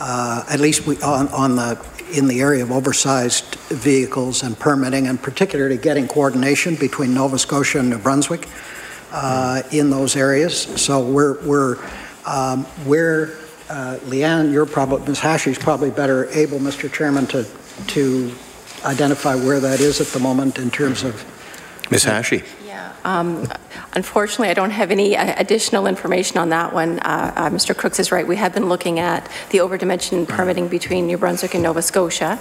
uh, at least we, on, on the, in the area of oversized vehicles and permitting, and particularly getting coordination between Nova Scotia and New Brunswick uh, in those areas. So we're, we're, um, we're, uh, Leanne, you're probably, Ms. Hachey's probably better able, Mr. Chairman, to, to identify where that is at the moment in terms of, Ms. Hachey? Um, Unfortunately, I don't have any uh, additional information on that one. Uh, uh, Mr. Crooks is right. We have been looking at the overdimension permitting between New Brunswick and Nova Scotia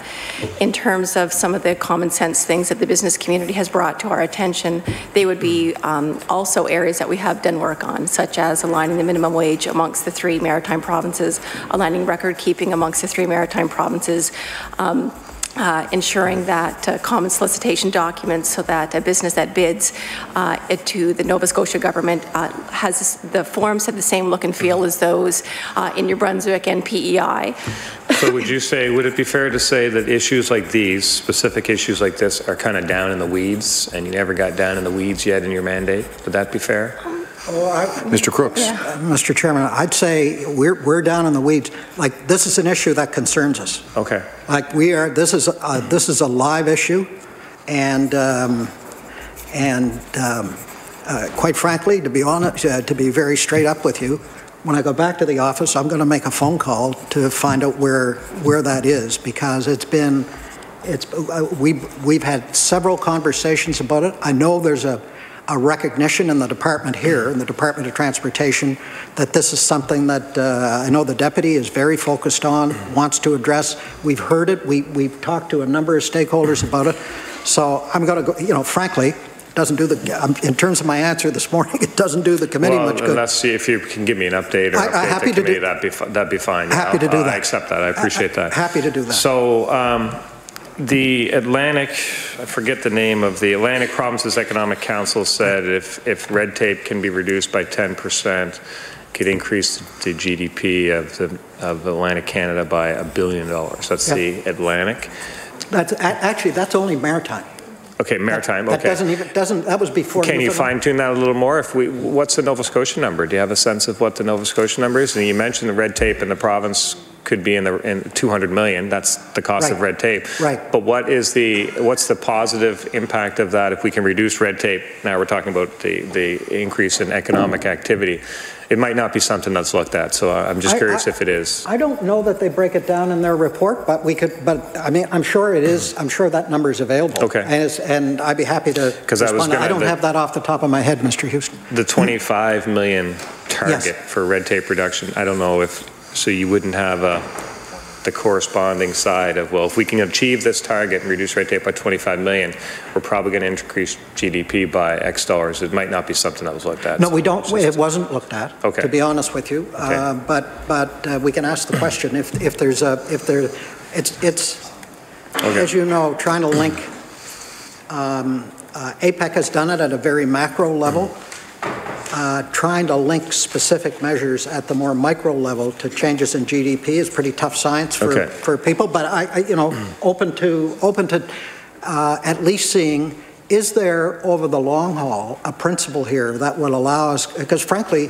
in terms of some of the common sense things that the business community has brought to our attention. They would be um, also areas that we have done work on, such as aligning the minimum wage amongst the three maritime provinces, aligning record keeping amongst the three maritime provinces, um, uh, ensuring that uh, common solicitation documents so that a business that bids uh, it to the Nova Scotia government uh, has the forms have the same look and feel as those uh, in New Brunswick and PEI. So would you say, would it be fair to say that issues like these, specific issues like this, are kind of down in the weeds, and you never got down in the weeds yet in your mandate? Would that be fair? Mr. Crooks? Mr. Chairman, I'd say we're, we're down in the weeds. Like, this is an issue that concerns us. Okay. Like, we are, this is, uh, this is a live issue, and, um, and um, uh, quite frankly, to be honest, uh, to be very straight up with you, when I go back to the office, I'm going to make a phone call to find out where, where that is, because it's been, it's, uh, we, we've had several conversations about it. I know there's a, a recognition in the department here, in the Department of Transportation, that this is something that uh, I know the deputy is very focused on, wants to address. We've heard it. We, we've talked to a number of stakeholders about it. So I'm going to go, you know, frankly, doesn't do the, um, in terms of my answer this morning, it doesn't do the committee Well, much good. let's see if you can give me an update or I- I'm update happy the to do- committee, that'd be, that'd be fine. Yeah, Happy to do I'll- I accept that, I appreciate that. Happy to do that. So, um, the Atlantic, I forget the name of the Atlantic Provinces Economic Council said if, if red tape can be reduced by 10%, could increase the GDP of the, of Atlantic Canada by a billion dollars. That's the Atlantic. That's, actually, that's only maritime. Okay, maritime, That okay. doesn't even, doesn't, that was before. Can you fine tune that a little more? If we, what's the Nova Scotia number? Do you have a sense of what the Nova Scotia number is? And you mentioned the red tape in the province could be in the, in 200 million. That's the cost of red tape. Right. But what is the, what's the positive impact of that if we can reduce red tape? Now we're talking about the, the increase in economic activity. It might not be something that's looked at, so I'm just curious I- if it is. I don't know that they break it down in their report, but we could, but, I mean, I'm sure it is, I'm sure that number is available. Okay. And it's, and I'd be happy to 'Cause I was. I gonna- I don't the- have that off the top of my head, Mr. Houston. The 25 million target for red tape reduction, I don't know if, so you wouldn't have a, the corresponding side of, well, if we can achieve this target and reduce red tape by 25 million, we're probably going to increase GDP by X dollars. It might not be something that was looked at. No, we don't, it wasn't looked at, Okay. to be honest with you. Okay. Uh, But, but uh, we can ask the question if, if there's a, if there, it's, it's, Okay. as you know, trying to link, um, uh, APEC has done it at a very macro level. Uh, trying to link specific measures at the more micro level to changes in GDP is pretty tough science for, Okay. for people, but I, I, you know, open to, open to uh, at least seeing, is there, over the long haul, a principle here that would allow us, because frankly,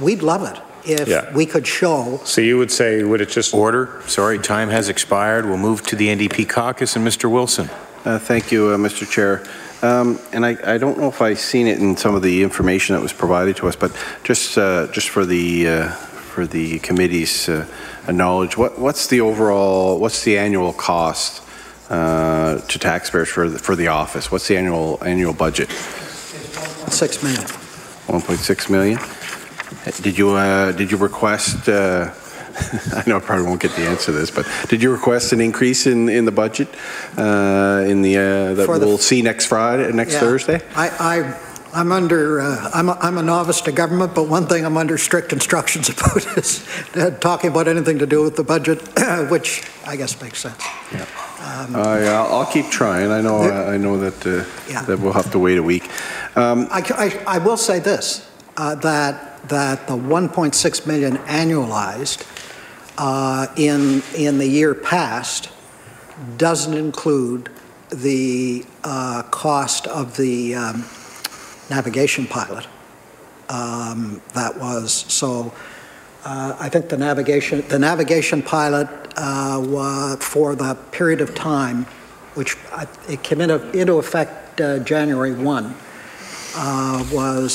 we'd love it Yeah. if we could show So you would say, would it just, Order, sorry, time has expired. We'll move to the NDP caucus and Mr. Wilson. Uh, Thank you, uh, Mr. Chair. Um, And I I don't know if I've seen it in some of the information that was provided to us, but just uh, just for the, uh, for the committee's uh, knowledge, what what's the overall, what's the annual cost uh, to taxpayers for the for the office? What's the annual annual budget? 6 million. 1.6 million? Did you, uh, did you request, uh, I know I probably won't get the answer to this, but did you request an increase in, in the budget uh, in the, uh, that For the- we'll see next Friday, next Yeah. Thursday? I, I, I'm under, uh, I'm, a, I'm a novice to government, but one thing I'm under strict instructions about is uh, talking about anything to do with the budget, which I guess makes sense. Um, I, I'll I'll keep trying. I know, I know that, uh, Yeah. that we'll have to wait a week. Um, I, I, I will say this, uh, that, that the 1.6 million annualized uh, in, in the year past doesn't include the uh, cost of the um, navigation pilot. Um, That was, so uh, I think the navigation, the navigation pilot uh, for the period of time, which I- it came into, into effect uh, January 1, uh, was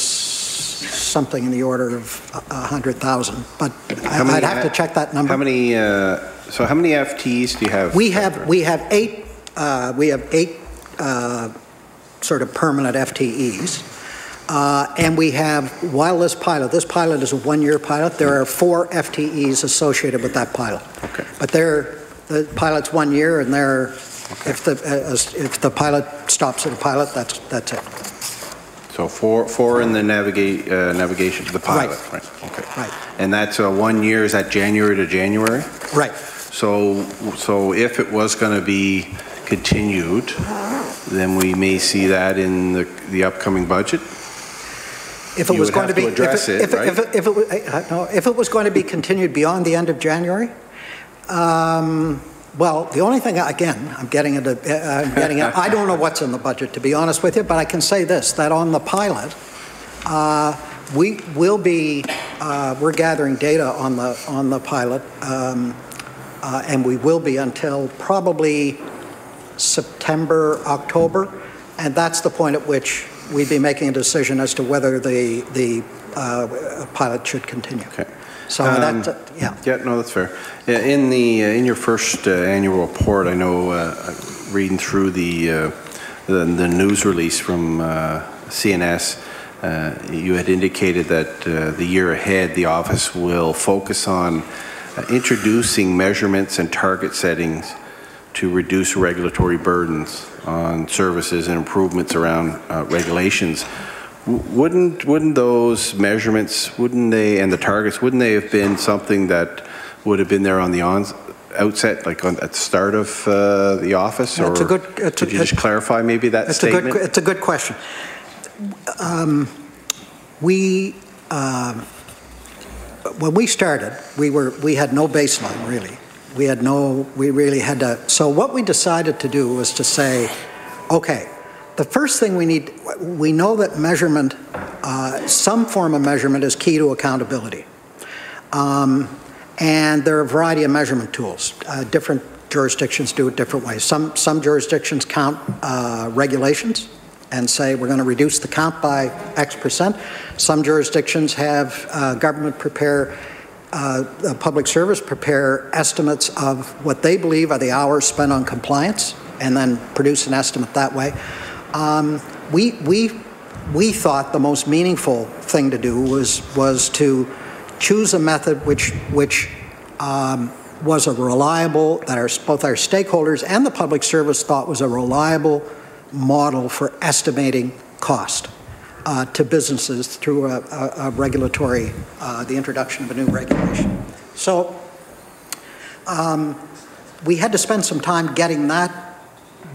something in the order of a 100,000. But I- How many I'd have to check that number. How many, uh, so how many FTEs do you have? We have, we have eight, uh, we have eight uh, sort of permanent FTEs. Uh, And we have, while this pilot, this pilot is a one-year pilot, there are four FTEs associated with that pilot. Okay. But they're, the pilot's one year, and they're, if the, uh, if the pilot stops at a pilot, that's, that's it. So four, four in the navigate, uh, navigation, the pilot, Right. right? Okay. Right. And that's uh, one year, is that January to January? Right. So, so if it was going to be continued, then we may see that in the, the upcoming budget? If it You was would going to have be. to address if it, if If it, if it, wa- uh, no, if it was going to be continued beyond the end of January, um, well, the only thing, again, I'm getting into, uh, I'm getting, I don't know what's in the budget, to be honest with you, but I can say this, that on the pilot, uh, we will be, uh, we're gathering data on the, on the pilot, um, uh, and we will be until probably September, October, and that's the point at which we'd be making a decision as to whether the, the uh, pilot should continue. Okay. So Um, that, yeah. Yeah, no, that's fair. In the, uh, in your first uh, annual report, I know, uh, reading through the, uh, the the news release from uh, CNS, uh, you had indicated that uh, the year ahead, the office will focus on uh, introducing measurements and target settings to reduce regulatory burdens on services and improvements around uh, regulations. Wouldn't, wouldn't those measurements, wouldn't they, and the targets, wouldn't they have been something that would have been there on the ons- outset, like on, at the start of uh, the office? It's a good- it's Could you just clarify maybe that It's a good, statement? it's a good question. Um, We, um, when we started, we were, we had no baseline, really. We had no, we really had to, so what we decided to do was to say, okay, the first thing we need, we know that measurement, uh, some form of measurement is key to accountability. Um, And there are a variety of measurement tools. Uh, Different jurisdictions do it different ways. Some, some jurisdictions count uh, regulations and say, we're going to reduce the count by X percent. Some jurisdictions have uh, government prepare, uh, public service prepare estimates of what they believe are the hours spent on compliance, and then produce an estimate that way. Um, We, we, we thought the most meaningful thing to do was, was to choose a method which, which um, was a reliable, that our, both our stakeholders and the public service thought was a reliable model for estimating cost uh, to businesses through a, a, a regulatory, uh, the introduction of a new regulation. So um, we had to spend some time getting that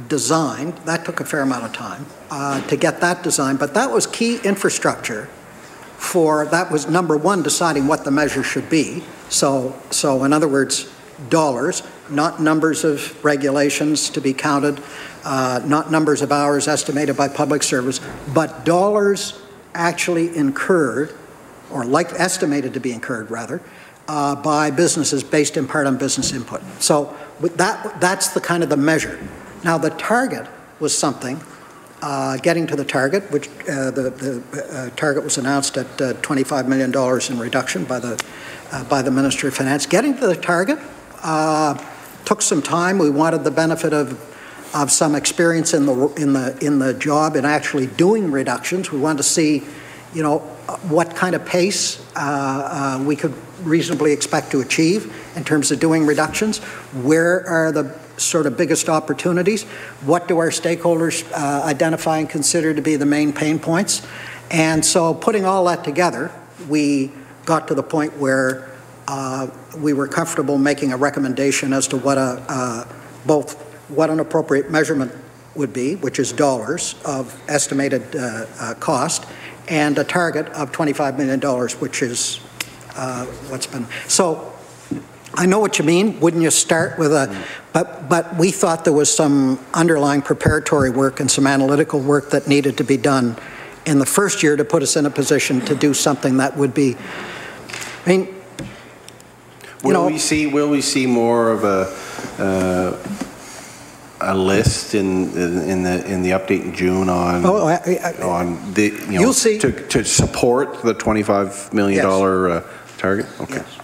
designed. That took a fair amount of time uh, to get that designed, but that was key infrastructure for, that was number one, deciding what the measure should be. So, so in other words, dollars, not numbers of regulations to be counted, uh, not numbers of hours estimated by public service, but dollars actually incurred, or like estimated to be incurred, rather, uh, by businesses based in part on business input. So that, that's the kind of the measure. Now, the target was something, uh, getting to the target, which uh, the, the uh, target was announced at uh, $25 million in reduction by the, uh, by the Minister of Finance. Getting to the target took some time. We wanted the benefit of, of some experience in the, in, the, in the job in actually doing reductions. We wanted to see, you know, what kind of pace uh, uh, we could reasonably expect to achieve in terms of doing reductions. Where are the sort of biggest opportunities? What do our stakeholders uh, identify and consider to be the main pain points? And so putting all that together, we got to the point where uh, we were comfortable making a recommendation as to what a, uh, both what an appropriate measurement would be, which is dollars of estimated uh, uh, cost, and a target of $25 million, which is uh, what's been. So I know what you mean. Wouldn't you start with a, but, but we thought there was some underlying preparatory work and some analytical work that needed to be done in the first year to put us in a position to do something that would be, I mean, Will know- we see, will we see more of a, uh, a list in, in the, in the update in June on, oh, I- I- on the, you know, You'll see. to, to support the $25 million uh, target? Okay. Yes.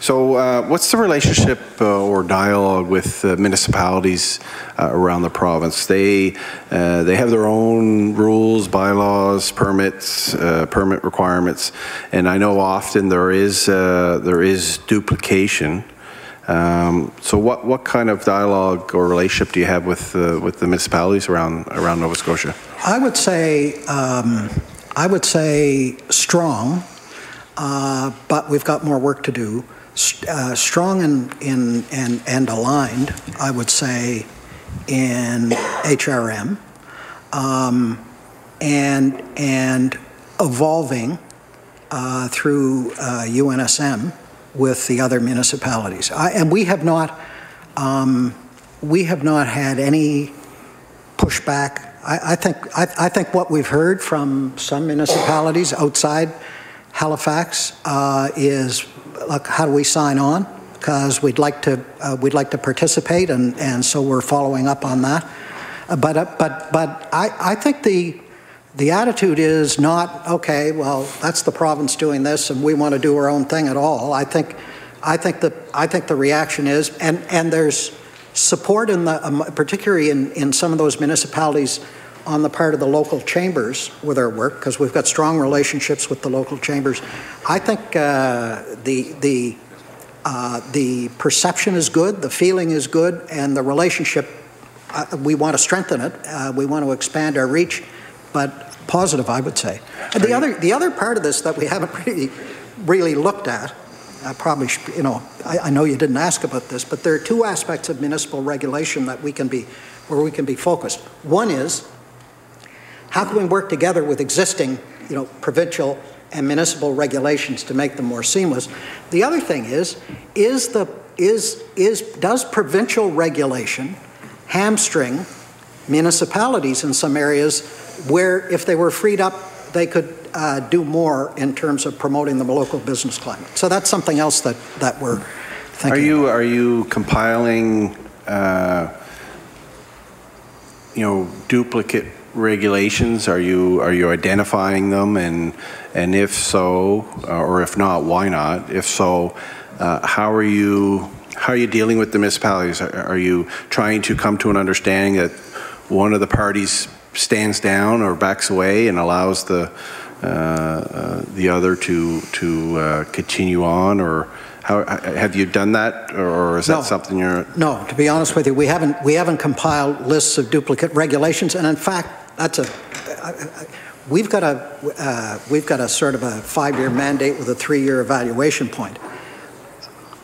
So uh, what's the relationship uh, or dialogue with uh, municipalities around the province? They, uh, they have their own rules, bylaws, permits, uh, permit requirements, and I know often there is, uh, there is duplication. Um, So what, what kind of dialogue or relationship do you have with, with the municipalities around, around Nova Scotia? I would say, um, I would say strong, uh, but we've got more work to do. Uh, Strong and, in, and, and aligned, I would say, in HRM, um, and, and evolving uh, through uh, UNSM with the other municipalities. I- And we have not, um, we have not had any pushback. I, I think I, I think what we've heard from some municipalities outside Halifax uh, is, look, how do we sign on? Because we'd like to uh, we'd like to participate, and, and so we're following up on that. Uh, but uh, but but I, I think the the attitude is not okay. Well, that's the province doing this, and we want to do our own thing at all. I think I think the I think the reaction is, and and there's support in the, um, particularly in, in some of those municipalities on the part of the local chambers with our work, because we've got strong relationships with the local chambers. I think uh, the, the, uh, the perception is good, the feeling is good, and the relationship, uh, we want to strengthen it. Uh, we want to expand our reach, but positive, I would say. And the other, the other part of this that we haven't really, really looked at I probably, should, you know, I, I know you didn't ask about this, but there are two aspects of municipal regulation that we can be, where we can be focused. One is, how can we work together with existing, you know, provincial and municipal regulations to make them more seamless? The other thing is, is the, is, is, does provincial regulation hamstring municipalities in some areas where if they were freed up, they could uh, do more in terms of promoting the local business climate. So that's something else that, that we're thinking. Are you, are you compiling, uh, you know, duplicate regulations? Are you, are you identifying them? And, and if so, or if not, why not? If so, uh, how are you, how are you dealing with the municipalities? Are are you trying to come to an understanding that one of the parties stands down or backs away and allows the, uh, uh, the other to, to uh, continue on? Or how, have you done that, or is that No. something you're? No, to be honest with you, we haven't, we haven't compiled lists of duplicate regulations, and in fact, that's a, I- I- we've got a, uh, we've got a sort of a five-year mandate with a three-year evaluation point.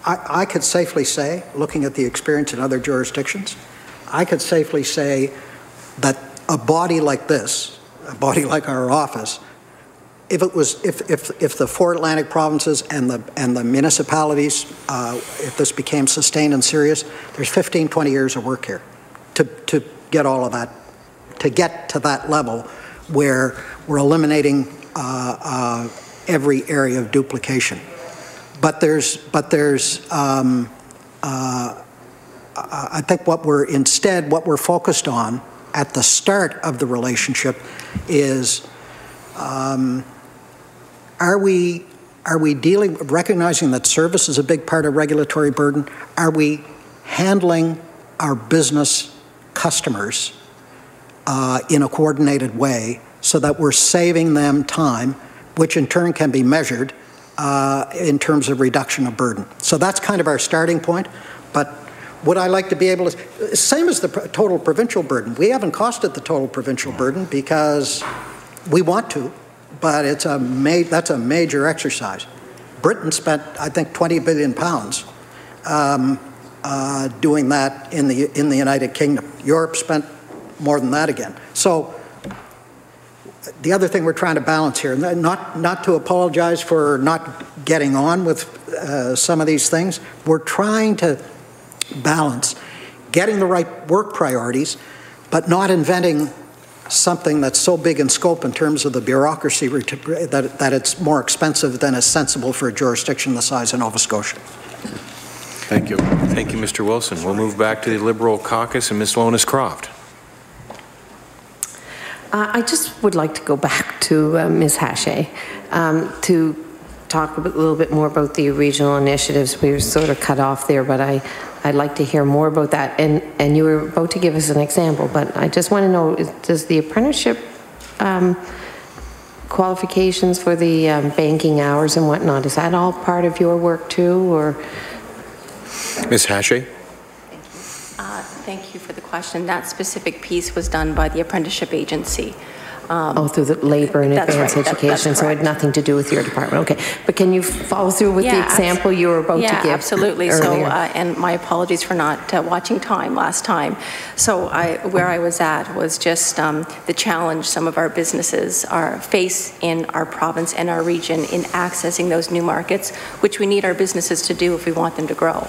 I, I could safely say, looking at the experience in other jurisdictions, I could safely say that a body like this, a body like our office, if it was, if, if, if the four Atlantic provinces and the, and the municipalities, uh, if this became sustained and serious, there's 15, 20 years of work here to, to get all of that, to get to that level where we're eliminating uh, uh, every area of duplication. But there's, but there's, um, uh, I think what we're, instead, what we're focused on at the start of the relationship is, um, are we, are we dealing, recognizing that service is a big part of regulatory burden? Are we handling our business customers uh, in a coordinated way so that we're saving them time, which in turn can be measured uh, in terms of reduction of burden? So that's kind of our starting point. But would I like to be able to, same as the total provincial burden. We haven't costed the total provincial burden because we want to, but it's a that's a major exercise. Britain spent, I think, 20 billion pounds um, uh, doing that in the in the United Kingdom. Europe spent more than that again. So the other thing we're trying to balance here, not not to apologize for not getting on with uh, some of these things, we're trying to balance getting the right work priorities, but not inventing something that's so big in scope in terms of the bureaucracy that, that it's more expensive than is sensible for a jurisdiction the size of Nova Scotia. Thank you. Thank you, Mr. Wilson. We'll move back to the Liberal caucus and Ms. Lohnes-Croft. Uh, I just would like to go back to uh, Ms. Hachey um, to talk a little bit more about the regional initiatives. We were sort of cut off there, but I, I'd like to hear more about that. And, and you were about to give us an example, but I just want to know, does the apprenticeship um, qualifications for the um, banking hours and whatnot, is that all part of your work too, or? Ms. Hachey? Uh, Thank you for the question. That specific piece was done by the apprenticeship agency. Um, Oh, through the labor and advanced right, that- education, so it had nothing to do with your department, okay. But can you follow through with the Yeah, abs- example you were about to give Yeah, absolutely. So, uh, and my apologies for not uh, watching time last time. So I, where I was at was just um, the challenge some of our businesses are face in our province and our region in accessing those new markets, which we need our businesses to do if we want them to grow.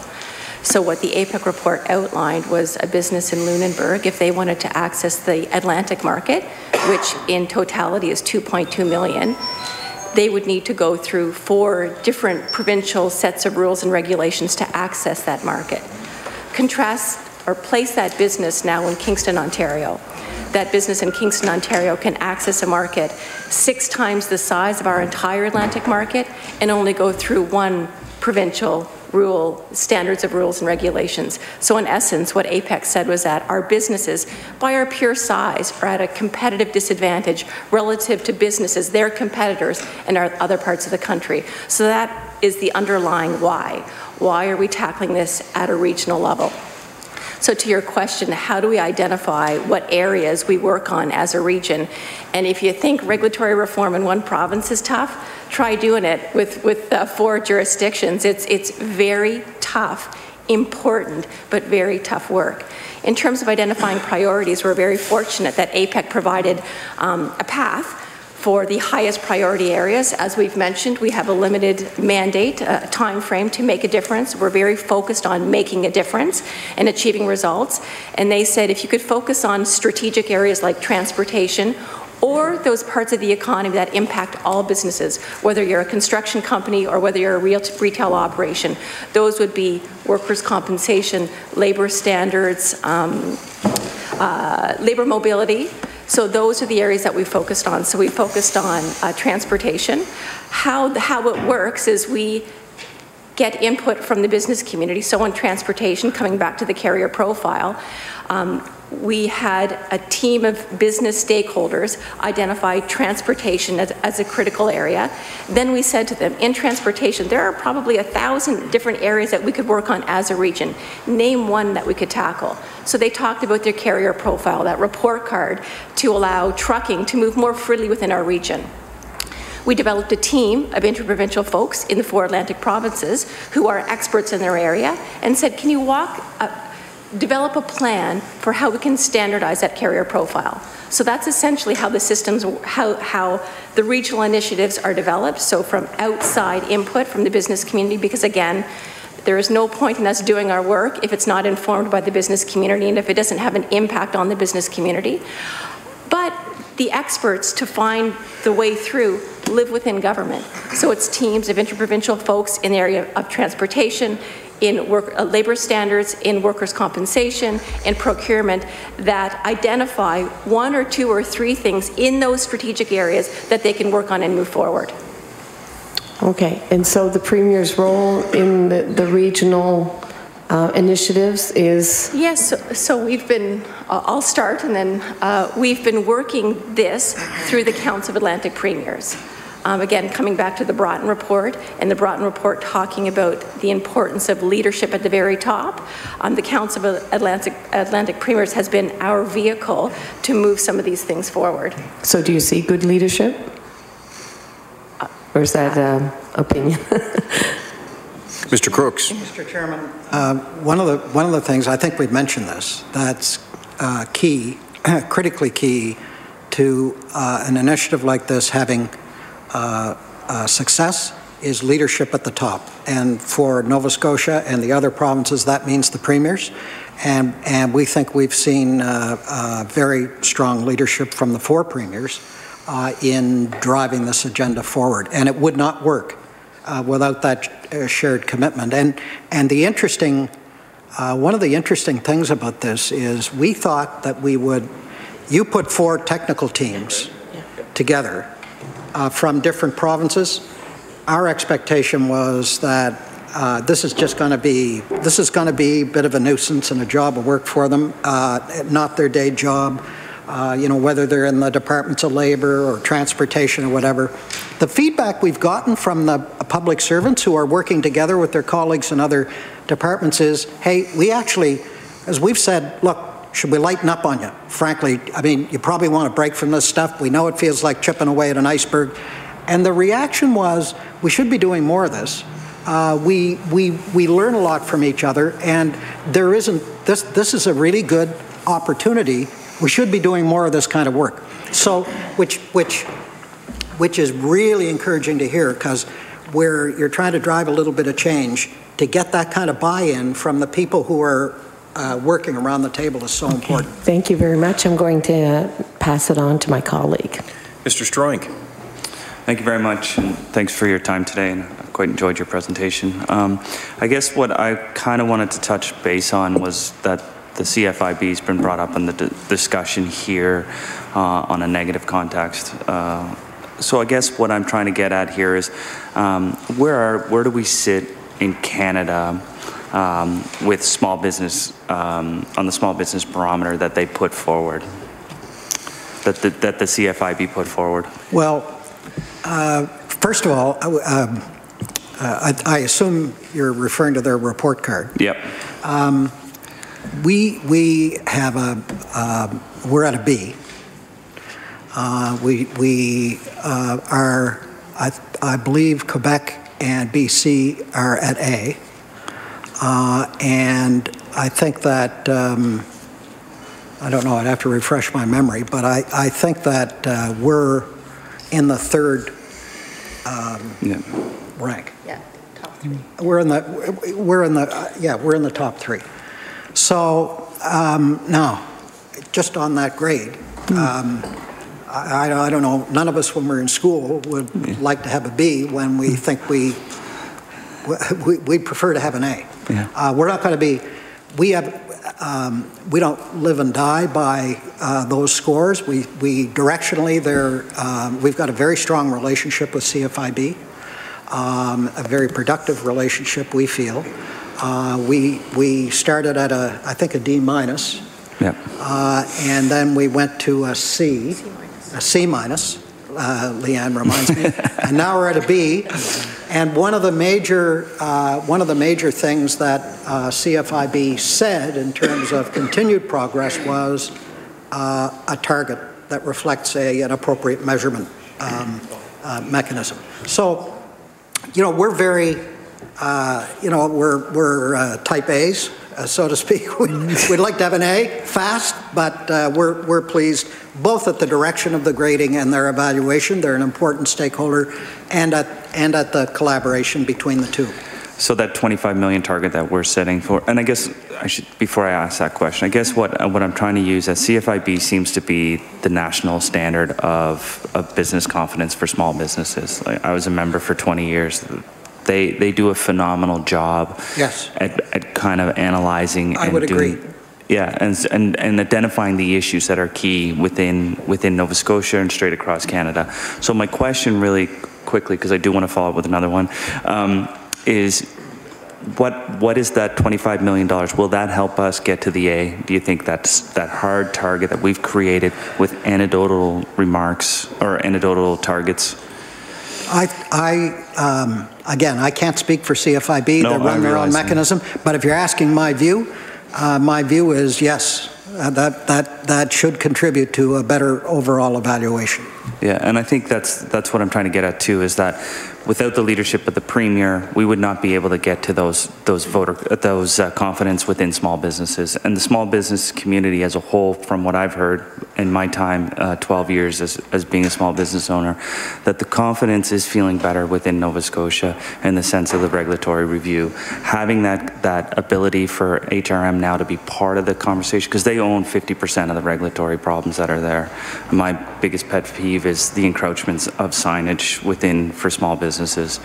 So what the APEC report outlined was a business in Lunenburg, if they wanted to access the Atlantic market, which in totality is 2.2 million, they would need to go through four different provincial sets of rules and regulations to access that market. Contrast or place that business now in Kingston, Ontario. That business in Kingston, Ontario can access a market six times the size of our entire Atlantic market and only go through one provincial rule, standards of rules and regulations. So in essence, what APEC said was that our businesses, by our pure size, are at a competitive disadvantage relative to businesses, their competitors in our other parts of the country. So that is the underlying why. Why are we tackling this at a regional level? So to your question, how do we identify what areas we work on as a region? And if you think regulatory reform in one province is tough, try doing it with, with uh, four jurisdictions. It's, it's very tough, important, but very tough work. In terms of identifying priorities, we're very fortunate that APEC provided um, a path for the highest priority areas. As we've mentioned, we have a limited mandate, a time frame to make a difference. We're very focused on making a difference and achieving results. And they said if you could focus on strategic areas like transportation or those parts of the economy that impact all businesses, whether you're a construction company or whether you're a retail operation, those would be workers' compensation, labor standards, um, uh, labor mobility. So those are the areas that we focused on. So we focused on uh, transportation. How, how it works is we get input from the business community. So on transportation, coming back to the carrier profile, um, we had a team of business stakeholders identify transportation as, as, a critical area. Then we said to them, in transportation, there are probably a thousand different areas that we could work on as a region. Name one that we could tackle. So they talked about their carrier profile, that report card, to allow trucking to move more freely within our region. We developed a team of interprovincial folks in the four Atlantic provinces who are experts in their area and said, can you walk develop a plan for how we can standardize that carrier profile. So that's essentially how the systems, how, how the regional initiatives are developed. So from outside input from the business community, because again, there is no point in us doing our work if it's not informed by the business community and if it doesn't have an impact on the business community. But the experts to find the way through live within government. So it's teams of interprovincial folks in the area of transportation, in work, uh, labor standards, in workers' compensation, in procurement that identify one or two or three things in those strategic areas that they can work on and move forward. Okay, and so the Premier's role in the the regional uh, initiatives is, Yes, so, so we've been, uh, I'll start, and then uh, we've been working this through the Council of Atlantic Premiers. Um, again, coming back to the Broten Report, and the Broten Report talking about the importance of leadership at the very top. Um, the Council of Atlantic, Atlantic Premiers has been our vehicle to move some of these things forward. so do you see good leadership? Or is that um, opinion? Mr. Crooks? Mr. Chairman, uh, one of the, one of the things, I think we've mentioned this, that's uh, key, critically key to uh, an initiative like this having uh, uh, success is leadership at the top. And for Nova Scotia and the other provinces, that means the premiers. And, and we think we've seen uh, uh, very strong leadership from the four premiers uh, in driving this agenda forward. And it would not work uh, without that uh, shared commitment. And, and the interesting, uh, one of the interesting things about this is we thought that we would, you put four technical teams together uh, from different provinces. Our expectation was that uh, this is just going to be, this is going to be a bit of a nuisance and a job of work for them, uh, not their day job uh, you know, whether they're in the departments of labor or transportation or whatever. The feedback we've gotten from the public servants who are working together with their colleagues in other departments is, hey, we actually, as we've said, look, should we lighten up on you? Frankly, I mean, you probably want to break from this stuff. We know it feels like chipping away at an iceberg. And the reaction was, we should be doing more of this. Uh, we, we, we learn a lot from each other, and there isn't, this, this is a really good opportunity we should be doing more of this kind of work. So, which, which, which is really encouraging to hear because where you're trying to drive a little bit of change, to get that kind of buy-in from the people who are uh, working around the table is so important. Thank you very much. I'm going to uh, pass it on to my colleague. Mr. Stroink? Thank you very much, and thanks for your time today, and I quite enjoyed your presentation. Um, I guess what I kind of wanted to touch base on was that the CFIB has been brought up in the d- discussion here uh, on a negative context. Uh, so I guess what I'm trying to get at here is um, where are where do we sit in Canada um, with small business um, on the small business barometer that they put forward that the, that the CFIB put forward? Well, uh, first of all, um, uh, I, I, assume you're referring to their report card. Yep. Um, we, we have a, uh, we're at a B. Uh, we we uh, are, I, I, believe Quebec and BC are at A. Uh, and I think that, um, I don't know, I'd have to refresh my memory, but I, I think that uh, we're in the third um, yeah. rank. Yeah, top three. We're in the, we're in the, yeah, we're in the top three. So um, now, just on that grade, um, I, I, don't know, none of us when we're in school would yeah. like to have a B when we think we, we, we prefer to have an A. Yeah. Uh, we're not going to be, we have, um, we don't live and die by uh, those scores. We, we directionally, they're, uh, we've got a very strong relationship with CFIB, um, a very productive relationship, we feel. Uh, we, we started at a, I think, a D minus. Yep. Uh, and then we went to a C, a C minus, uh, Leanne reminds me. and now we're at a B. And one of the major, uh, one of the major things that uh, CFIB said in terms of continued progress was uh, a target that reflects a, an appropriate measurement um, mechanism. So, you know, we're very uh, you know, we're, we're uh, type A's uh, so to speak. We- We'd like to have an A, fast, but uh, we're, we're pleased both at the direction of the grading and their evaluation. They're an important stakeholder, and at, and at the collaboration between the two. So that 25 million target that we're setting for, and I guess I should, before I ask that question, I guess what, what I'm trying to use as CFIB seems to be the national standard of, of business confidence for small businesses. Like, I was a member for 20 years. They, they do a phenomenal job Yes. at, at kind of analyzing I and would doing- agree. Yeah, and, and, and identifying the issues that are key within, within Nova Scotia and straight across Canada. So my question really quickly, because I do want to follow up with another one, um, is what, what is that $25 million? Will that help us get to the A? Do you think that's that hard target that we've created with anecdotal remarks or anecdotal targets? I, I, um, again, I can't speak for CFIB. No, They run their own realize that. mechanism. But if you're asking my view, uh, my view is yes, uh, that, that, that should contribute to a better overall evaluation. Yeah, and I think that's that's what I'm trying to get at too. Is that without the leadership of the premier, we would not be able to get to those those voter those uh, confidence within small businesses and the small business community as a whole. From what I've heard in my time, uh, 12 years as as being a small business owner, that the confidence is feeling better within Nova Scotia in the sense of the regulatory review, having that that ability for HRM now to be part of the conversation because they own 50% of the regulatory problems that are there. My biggest pet peeve is the encroachments of signage within for small businesses.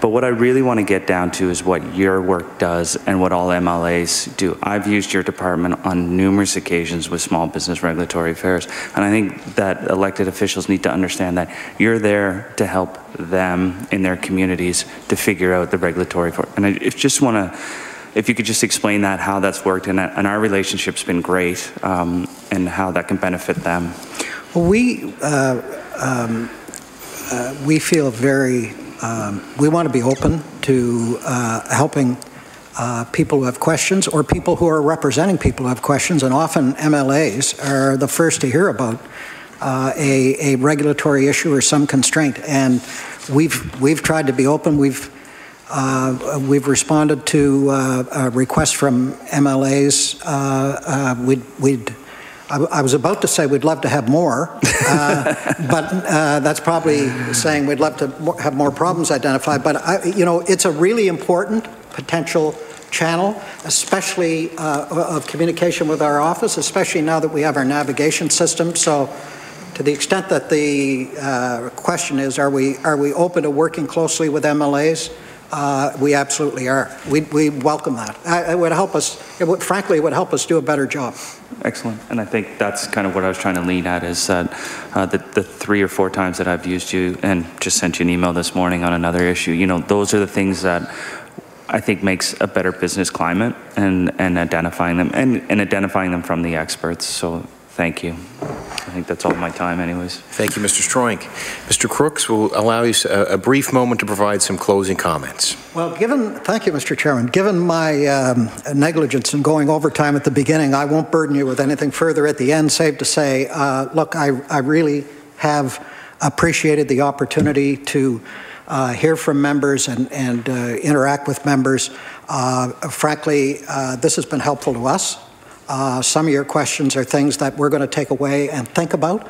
But what I really want to get down to is what your work does and what all MLAs do. I've used your department on numerous occasions with small business regulatory affairs, and I think that elected officials need to understand that you're there to help them in their communities to figure out the regulatory for. And I just want to if you could just explain that, how that's worked, and, and our relationship's been great, um, and how that can benefit them. Well, we, uh, um, uh, we feel very, um, we want to be open to uh, helping uh, people who have questions or people who are representing people who have questions, and often MLAs are the first to hear about uh, a, a regulatory issue or some constraint. And we've, we've tried to be open. We've, uh, we've responded to uh, a from MLAs. We'd, we'd I I was about to say we'd love to have more, uh, but uh, that's probably saying we'd love to mo- have more problems identified. But, I- you know, it's a really important potential channel, especially uh, of communication with our office, especially now that we have our navigation system. So to the extent that the uh, question is, are we, are we open to working closely with MLAs? Uh, We absolutely are. We we welcome that. It would help us, it would- frankly, it would help us do a better job. Excellent. And I think that's kind of what I was trying to lean at is that uh, the, the three or four times that I've used you and just sent you an email this morning on another issue, you know, those are the things that I think makes a better business climate and, and identifying them and, and identifying them from the experts. So thank you. I think that's all my time anyways. Thank you, Mr. Stroink. Mr. Crooks, will allow you a, a brief moment to provide some closing comments. Well, given, thank you, Mr. Chairman. Given my um, negligence in going overtime at the beginning, I won't burden you with anything further at the end, save to say, uh, look, I, I really have appreciated the opportunity to uh, hear from members and, and uh, interact with members. Uh, frankly, uh, this has been helpful to us. Uh, some of your questions are things that we're going to take away and think about.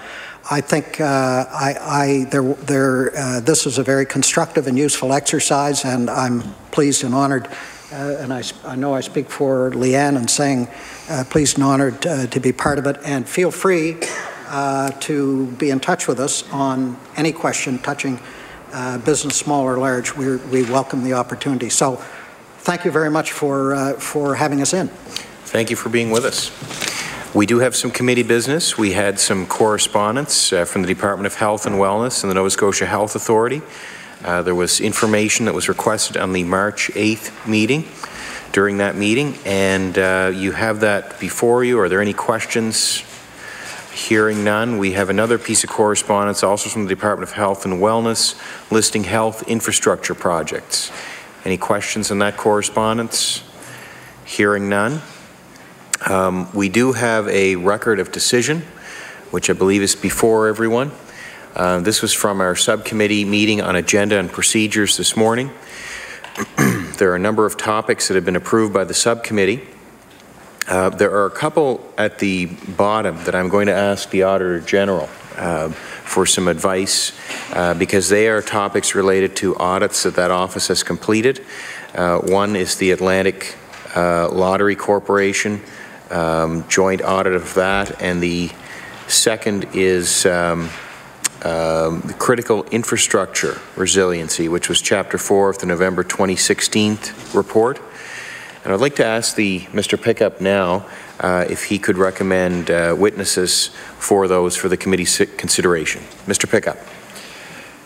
I think uh, I, I, there, there, uh, this is a very constructive and useful exercise, and I'm pleased and honored, uh, and I, know I speak for Leanne in saying uh, pleased and honored uh, to be part of it, and feel free to be in touch with us on any question touching business, small or large. we we welcome the opportunity. So thank you very much for, for having us in. Thank you for being with us. We do have some committee business. We had some correspondence uh, from the Department of Health and Wellness and the Nova Scotia Health Authority. Uh, There was information that was requested on the March 8th meeting, during that meeting, and uh, you have that before you. Are there any questions? Hearing none, we have another piece of correspondence also from the Department of Health and Wellness listing health infrastructure projects. Any questions on that correspondence? Hearing none. Um, We do have a record of decision, which I believe is before everyone. Uh, This was from our subcommittee meeting on agenda and procedures this morning. There are a number of topics that have been approved by the subcommittee. Uh, There are a couple at the bottom that I'm going to ask the Auditor General uh, for some advice, uh, because they are topics related to audits that that office has completed. Uh, One is the Atlantic uh, Lottery Corporation, um, joint audit of that, and the second is um, um, the critical infrastructure resiliency, which was Chapter 4 of the November 2016 report. And I'd like to ask the Mr. Pickup now uh, if he could recommend uh, witnesses for those for the committee's consideration. Mr. Pickup.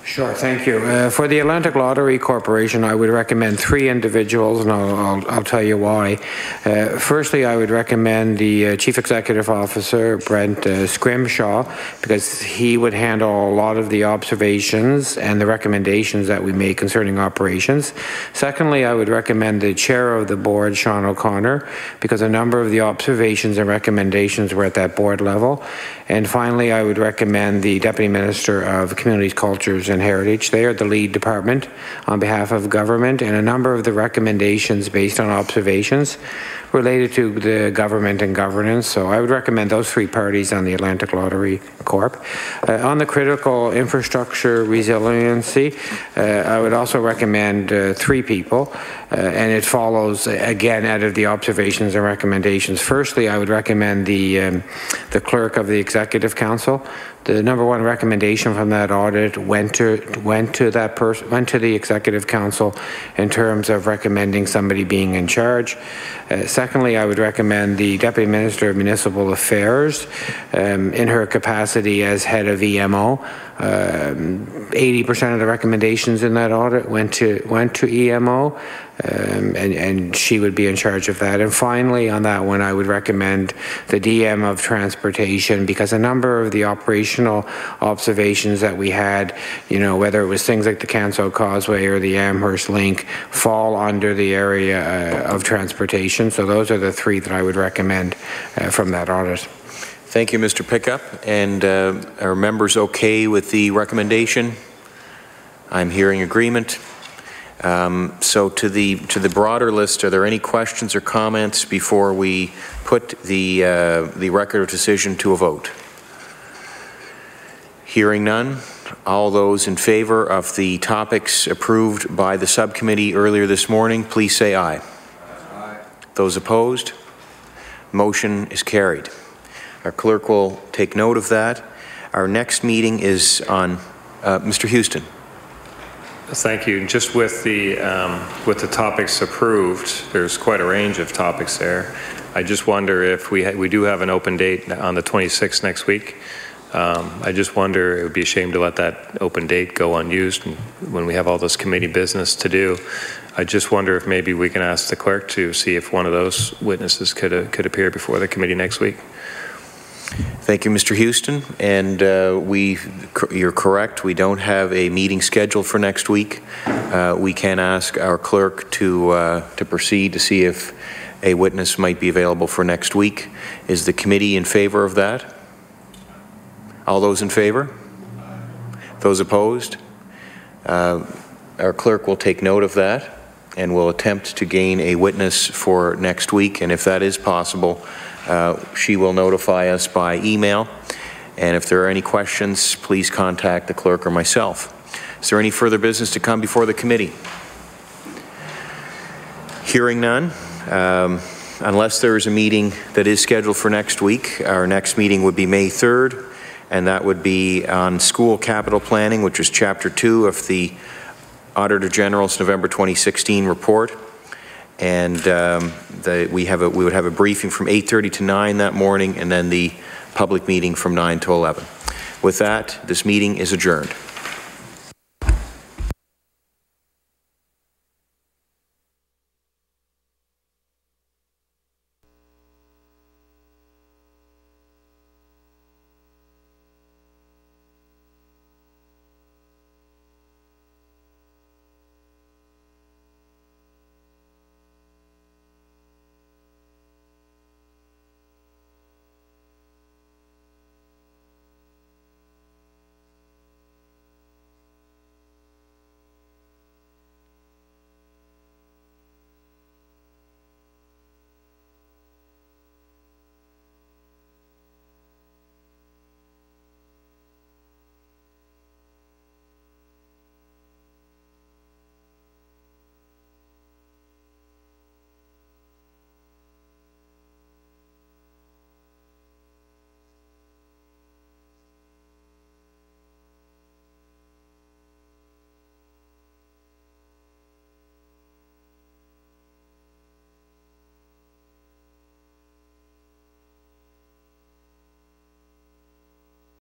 Sure, thank you. Uh, For the Atlantic Lottery Corporation, I would recommend three individuals, and I'll, I'll, I'll tell you why. Uh, Firstly, I would recommend the uh, Chief Executive Officer, Brent uh, Scrimshaw, because he would handle a lot of the observations and the recommendations that we make concerning operations. Secondly, I would recommend the Chair of the Board, Sean O'Connor, because a number of the observations and recommendations were at that board level. And finally, I would recommend the Deputy Minister of Communities, Cultures and Heritage. They are the lead department on behalf of government, and a number of the recommendations based on observations related to the government and governance. So I would recommend those three parties on the Atlantic Lottery Corp. Uh, on the critical infrastructure resiliency, uh, I would also recommend uh, three people, uh, and it follows again out of the observations and recommendations. Firstly, I would recommend the um, the clerk of the Executive Council. The number one recommendation from that audit went to went to that person went to the Executive Council in terms of recommending somebody being in charge. Uh, secondly, I would recommend the Deputy Minister of Municipal Affairs um, in her capacity as head of EMO. Um, 80% of the recommendations in that audit went to went to EMO, um, and, and she would be in charge of that. And finally, on that one, I would recommend the DM of Transportation because a number of the operational observations that we had, you know, whether it was things like the Canso Causeway or the Amherst Link, fall under the area uh, of transportation. So those are the three that I would recommend uh, from that audit. Thank you, Mr. Pickup. And uh, are members okay with the recommendation? I'm hearing agreement. Um, So to the, to the broader list, are there any questions or comments before we put the, uh, the record of decision to a vote? Hearing none. All those in favor of the topics approved by the subcommittee earlier this morning, please say aye. Aye. Those opposed? Motion is carried. Our clerk will take note of that. Our next meeting is on, uh, Mr. Houston. Thank you. Just with the, um, with the topics approved, there's quite a range of topics there. I just wonder if we, we do have an open date on the 26th next week. Um, I just wonder, it would be a shame to let that open date go unused when we have all this committee business to do. I just wonder if maybe we can ask the clerk to see if one of those witnesses could, uh, could appear before the committee next week. Thank you, Mr. Houston. And uh, we, you're correct, we don't have a meeting scheduled for next week. Uh, We can ask our clerk to, uh, to proceed to see if a witness might be available for next week. Is the committee in favor of that? All those in favor? Those opposed? Uh, Our clerk will take note of that and will attempt to gain a witness for next week. And if that is possible, She will notify us by email, and if there are any questions, please contact the clerk or myself. Is there any further business to come before the committee? Hearing none, um, unless there is a meeting that is scheduled for next week, our next meeting would be May 3rd, and that would be on school capital planning, which is Chapter 2 of the Auditor General's November 2016 report. And um, the, we have a, we would have a briefing from 8:30 to 9 that morning, and then the public meeting from 9 to 11. With that, this meeting is adjourned.